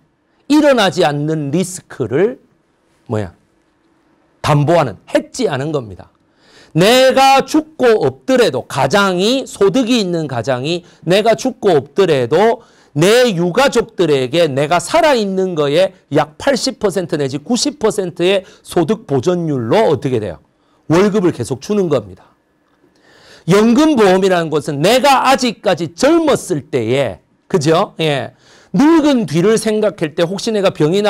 일어나지 않는 리스크를 뭐야? 담보하는, 해지하는 겁니다. 내가 죽고 없더라도 가장이 소득이 있는 가장이 내가 죽고 없더라도 내 유가족들에게 내가 살아있는 거에 약 80% 내지 90%의 소득 보전율로 어떻게 돼요? 월급을 계속 주는 겁니다. 연금보험이라는 것은 내가 아직까지 젊었을 때에 그죠? 예. 늙은 뒤를 생각할 때 혹시 내가 병이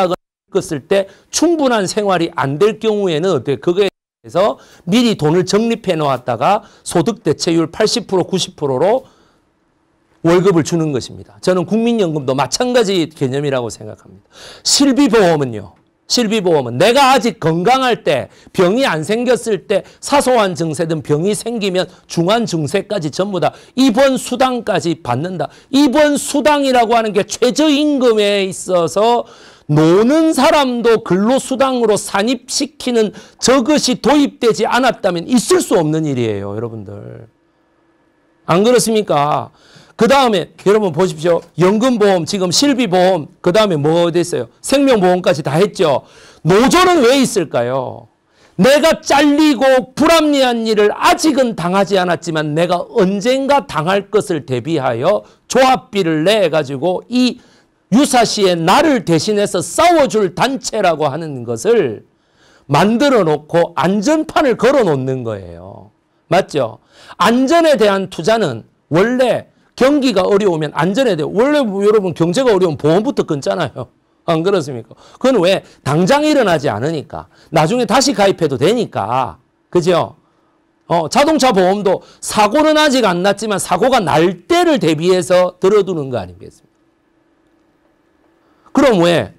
었을 때 충분한 생활이 안 될 경우에는 어떻게 그거에 대해서 미리 돈을 적립해 놓았다가 소득 대체율 80% 90%로 월급을 주는 것입니다. 저는 국민연금도 마찬가지 개념이라고 생각합니다. 실비보험은요. 실비보험은 내가 아직 건강할 때 병이 안 생겼을 때 사소한 증세든 병이 생기면 중한 증세까지 전부 다 입원 수당까지 받는다. 입원 수당이라고 하는 게 최저임금에 있어서 노는 사람도 근로수당으로 산입시키는 저것이 도입되지 않았다면 있을 수 없는 일이에요. 여러분들. 안 그렇습니까? 그 다음에 여러분 보십시오. 연금보험, 지금 실비보험, 그 다음에 뭐 됐어요? 생명보험까지 다 했죠. 노조는 왜 있을까요? 내가 잘리고 불합리한 일을 아직은 당하지 않았지만 내가 언젠가 당할 것을 대비하여 조합비를 내 가지고 이 유사시에 나를 대신해서 싸워줄 단체라고 하는 것을 만들어 놓고 안전판을 걸어 놓는 거예요. 맞죠? 안전에 대한 투자는 원래 경기가 어려우면 안전에 대해 원래 뭐 여러분 경제가 어려우면 보험부터 끊잖아요. 안 그렇습니까? 그건 왜 당장 일어나지 않으니까 나중에 다시 가입해도 되니까 그죠? 어, 자동차 보험도 사고는 아직 안 났지만 사고가 날 때를 대비해서 들어두는 거 아니겠습니까? 그럼 왜?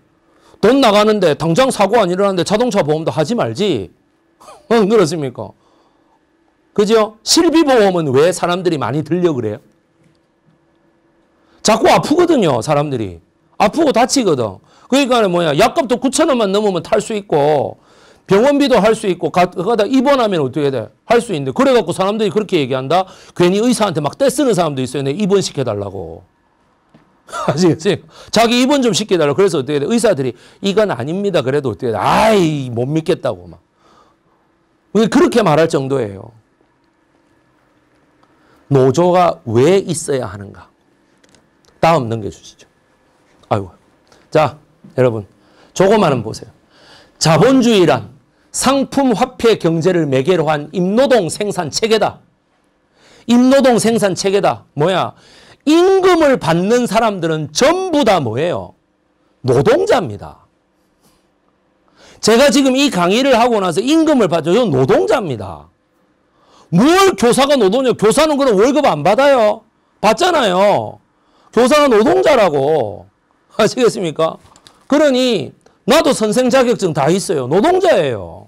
돈 나가는데 당장 사고 안 일어나는데 자동차 보험도 하지 말지. 안 그렇습니까? 그죠? 실비보험은 왜 사람들이 많이 들려 그래요? 자꾸 아프거든요, 사람들이. 아프고 다치거든. 그러니까 뭐야, 약값도 9천 원만 넘으면 탈 수 있고, 병원비도 할 수 있고, 가, 가다 입원하면 어떻게 돼? 할 수 있는데. 그래갖고 사람들이 그렇게 얘기한다? 괜히 의사한테 막 떼쓰는 사람도 있어요. 내 입원 시켜달라고. 아시겠지? 자기 입원 좀 시켜달라고. 그래서 어떻게 돼? 의사들이 이건 아닙니다. 그래도 어떻게 돼? 아이, 못 믿겠다고 막. 왜 그렇게 말할 정도예요. 노조가 왜 있어야 하는가? 다음 넘겨주시죠. 아이고. 자, 여러분. 조금만은 보세요. 자본주의란 상품 화폐 경제를 매개로 한 임노동 생산 체계다. 임노동 생산 체계다. 뭐야? 임금을 받는 사람들은 전부 다 뭐예요? 노동자입니다. 제가 지금 이 강의를 하고 나서 임금을 받죠. 이건 노동자입니다. 뭘 교사가 노동자? 교사는 그럼 월급 안 받아요. 받잖아요. 교사가 노동자라고. 아시겠습니까? 그러니 나도 선생 자격증 다 있어요. 노동자예요.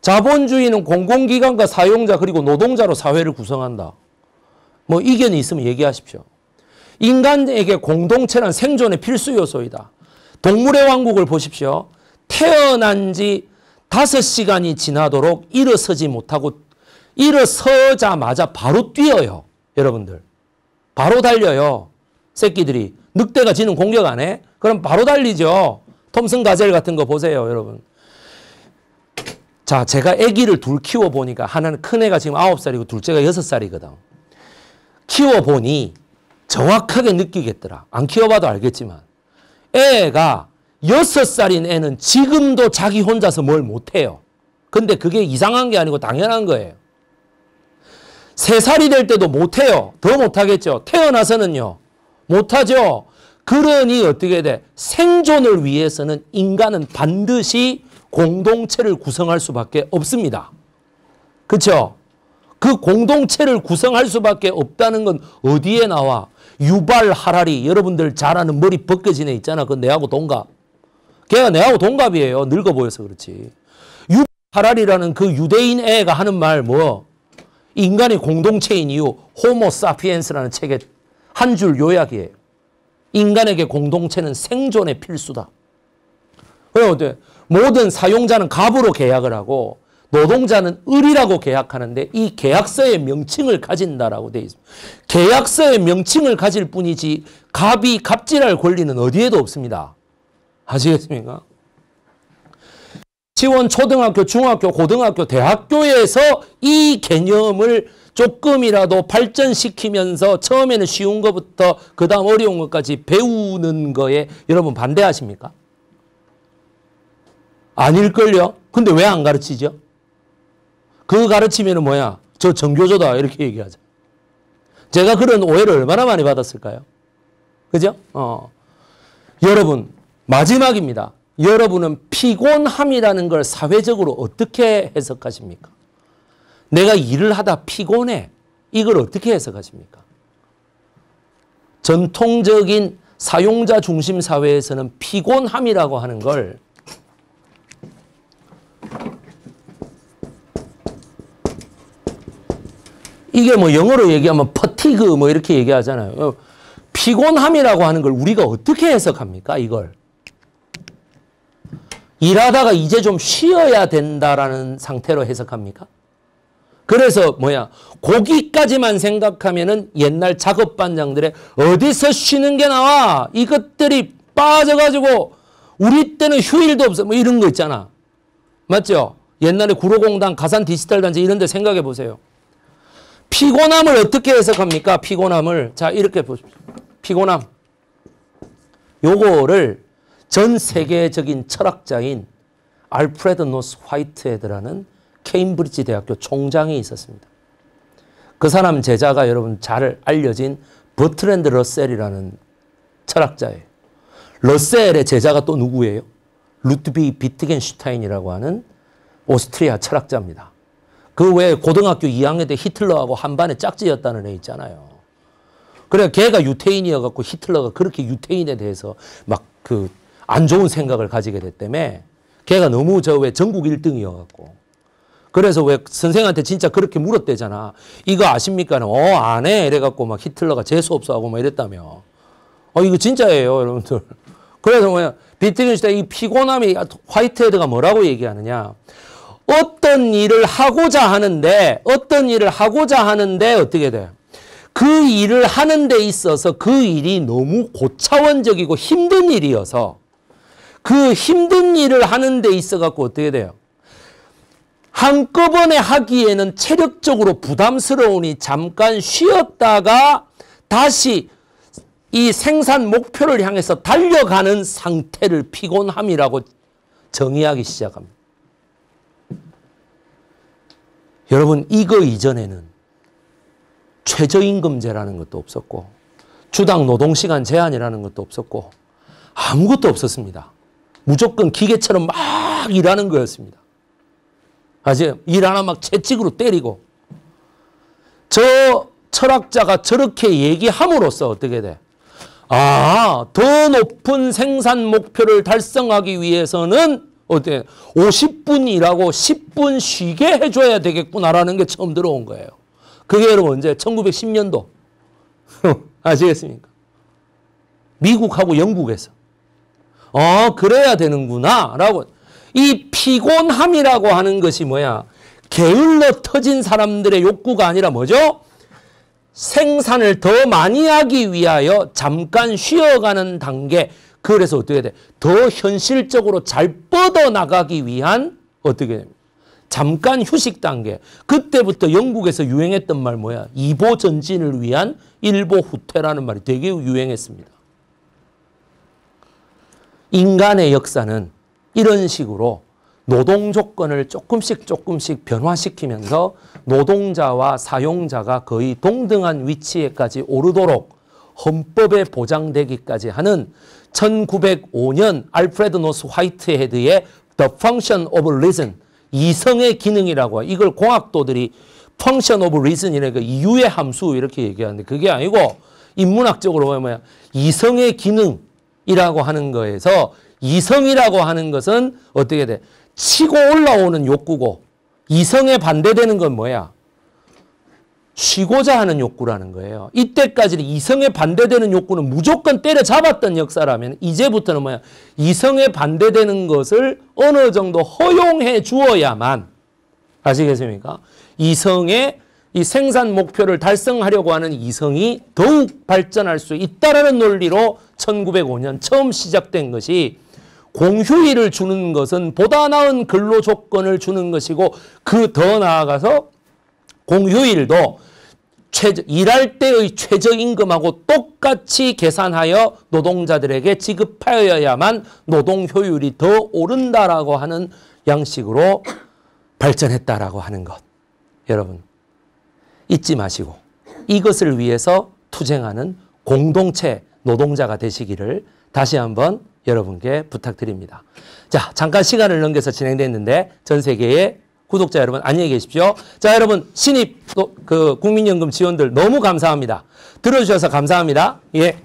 자본주의는 공공기관과 사용자 그리고 노동자로 사회를 구성한다. 뭐 이견이 있으면 얘기하십시오. 인간에게 공동체란 생존의 필수 요소이다. 동물의 왕국을 보십시오. 태어난 지 다섯 시간이 지나도록 일어서지 못하고 일어서자마자 바로 뛰어요. 여러분들. 바로 달려요. 새끼들이. 늑대가 지는 공격 안 해? 그럼 바로 달리죠. 톰슨 가젤 같은 거 보세요, 여러분. 자, 제가 아기를 둘 키워보니까 하나는 큰 애가 지금 아홉 살이고 둘째가 여섯 살이거든. 키워보니 정확하게 느끼겠더라. 안 키워봐도 알겠지만. 애가 여섯 살인 애는 지금도 자기 혼자서 뭘 못해요. 근데 그게 이상한 게 아니고 당연한 거예요. 세 살이 될 때도 못해요. 더 못하겠죠. 태어나서는요. 못하죠. 그러니 어떻게 돼? 생존을 위해서는 인간은 반드시 공동체를 구성할 수밖에 없습니다. 그렇죠? 그 공동체를 구성할 수밖에 없다는 건 어디에 나와? 유발 하라리 여러분들 잘 아는 머리 벗겨진 애 있잖아. 그 내하고 동갑. 걔가 내하고 동갑이에요. 늙어 보여서 그렇지. 유발 하라리라는 그 유대인 애가 하는 말 뭐? 인간이 공동체인 이유 호모 사피엔스라는 책의 한 줄 요약이에요. 인간에게 공동체는 생존의 필수다. 왜? 모든 사용자는 갑으로 계약을 하고 노동자는 을이라고 계약하는데 이 계약서의 명칭을 가진다라고 돼 있습니다. 계약서의 명칭을 가질 뿐이지 갑이 갑질할 권리는 어디에도 없습니다. 아시겠습니까? 지원 초등학교, 중학교, 고등학교, 대학교에서 이 개념을 조금이라도 발전시키면서 처음에는 쉬운 것부터 그 다음 어려운 것까지 배우는 거에 여러분 반대하십니까? 아닐걸요? 근데 왜 안 가르치죠? 그 가르치면 뭐야? 저 정교조다 이렇게 얘기하죠. 제가 그런 오해를 얼마나 많이 받았을까요? 그죠? 어. 여러분 마지막입니다. 여러분은 피곤함이라는 걸 사회적으로 어떻게 해석하십니까? 내가 일을 하다 피곤해. 이걸 어떻게 해석하십니까? 전통적인 사용자 중심 사회에서는 피곤함이라고 하는 걸 이게 뭐 영어로 얘기하면 퍼티그 뭐 이렇게 얘기하잖아요. 어, 피곤함이라고 하는 걸 우리가 어떻게 해석합니까? 이걸. 일하다가 이제 좀 쉬어야 된다라는 상태로 해석합니까? 그래서 뭐야? 고기까지만 생각하면은 옛날 작업 반장들의 어디서 쉬는 게 나와? 이것들이 빠져가지고 우리 때는 휴일도 없어. 뭐 이런 거 있잖아. 맞죠? 옛날에 구로공단 가산 디지털 단지 이런 데 생각해 보세요. 피곤함을 어떻게 해석합니까? 피곤함을. 자 이렇게 보십시오. 피곤함. 요거를 전 세계적인 철학자인 알프레드 노스 화이트헤드라는 케임브리지 대학교 총장이 있었습니다. 그 사람 제자가 여러분 잘 알려진 버트랜드 러셀이라는 철학자예요. 러셀의 제자가 또 누구예요? 루트비 비트겐슈타인이라고 하는 오스트리아 철학자입니다. 그 외에 고등학교 2학년 때 히틀러하고 한반에 짝지였다는 애 있잖아요. 그래 걔가 유태인이어갖고 히틀러가 그렇게 유태인에 대해서 막 그 안 좋은 생각을 가지게 됐다며 걔가 너무 저 왜 전국 1등이어갖고 그래서 왜 선생한테 진짜 그렇게 물었대잖아. 이거 아십니까? 어, 안 해. 이래갖고 막 히틀러가 재수없어 하고 막 이랬다며. 어, 이거 진짜예요, 여러분들. 그래서 뭐야, 비트겐슈타인 이 피곤함이 화이트헤드가 뭐라고 얘기하느냐. 어떤 일을 하고자 하는데, 어떤 일을 하고자 하는데 어떻게 돼요? 그 일을 하는 데 있어서 그 일이 너무 고차원적이고 힘든 일이어서 그 힘든 일을 하는 데 있어 갖고 어떻게 돼요? 한꺼번에 하기에는 체력적으로 부담스러우니 잠깐 쉬었다가 다시 이 생산 목표를 향해서 달려가는 상태를 피곤함이라고 정의하기 시작합니다. 여러분, 이거 이전에는 최저임금제라는 것도 없었고, 주당 노동시간 제한이라는 것도 없었고, 아무것도 없었습니다. 무조건 기계처럼 막 일하는 거였습니다. 아직 일 하나 막 채찍으로 때리고, 저 철학자가 저렇게 얘기함으로써 어떻게 돼? 아, 더 높은 생산 목표를 달성하기 위해서는 어때? 50분 일하고 10분 쉬게 해줘야 되겠구나라는 게 처음 들어온 거예요. 그게 여러분 언제? 1910년도. 아시겠습니까? 미국하고 영국에서. 어, 그래야 되는구나. 라고. 이 피곤함이라고 하는 것이 뭐야? 게을러 터진 사람들의 욕구가 아니라 뭐죠? 생산을 더 많이 하기 위하여 잠깐 쉬어가는 단계. 그래서 어떻게 돼? 더 현실적으로 잘 뻗어나가기 위한 어떻게 됩니까? 잠깐 휴식 단계. 그때부터 영국에서 유행했던 말 뭐야? 이보 전진을 위한 일보 후퇴라는 말이 되게 유행했습니다. 인간의 역사는 이런 식으로 노동 조건을 조금씩 조금씩 변화시키면서 노동자와 사용자가 거의 동등한 위치에까지 오르도록 헌법에 보장되기까지 하는 1905년 알프레드 노스 화이트헤드의 The Function of Reason 이성의 기능이라고 이걸 공학도들이 Function of Reason이라는 그 이유의 함수 이렇게 얘기하는데 그게 아니고 인문학적으로 뭐야 이성의 기능이라고 하는 거에서 이성이라고 하는 것은 어떻게 돼? 치고 올라오는 욕구고 이성에 반대되는 건 뭐야? 쉬고자 하는 욕구라는 거예요. 이때까지는 이성에 반대되는 욕구는 무조건 때려잡았던 역사라면 이제부터는 뭐야? 이성에 반대되는 것을 어느 정도 허용해 주어야만 아시겠습니까? 이성의 이 생산 목표를 달성하려고 하는 이성이 더욱 발전할 수 있다라는 논리로 1905년 처음 시작된 것이 공휴일을 주는 것은 보다 나은 근로 조건을 주는 것이고 그 더 나아가서 공휴일도 최저, 일할 때의 최저임금하고 똑같이 계산하여 노동자들에게 지급하여야만 노동 효율이 더 오른다라고 하는 양식으로 발전했다라고 하는 것. 여러분, 잊지 마시고 이것을 위해서 투쟁하는 공동체 노동자가 되시기를 다시 한번 여러분께 부탁드립니다. 자, 잠깐 시간을 넘겨서 진행됐는데 전 세계의 구독자 여러분 안녕히 계십시오. 자, 여러분 신입 또그 국민연금 지원들 너무 감사합니다. 들어주셔서 감사합니다. 예.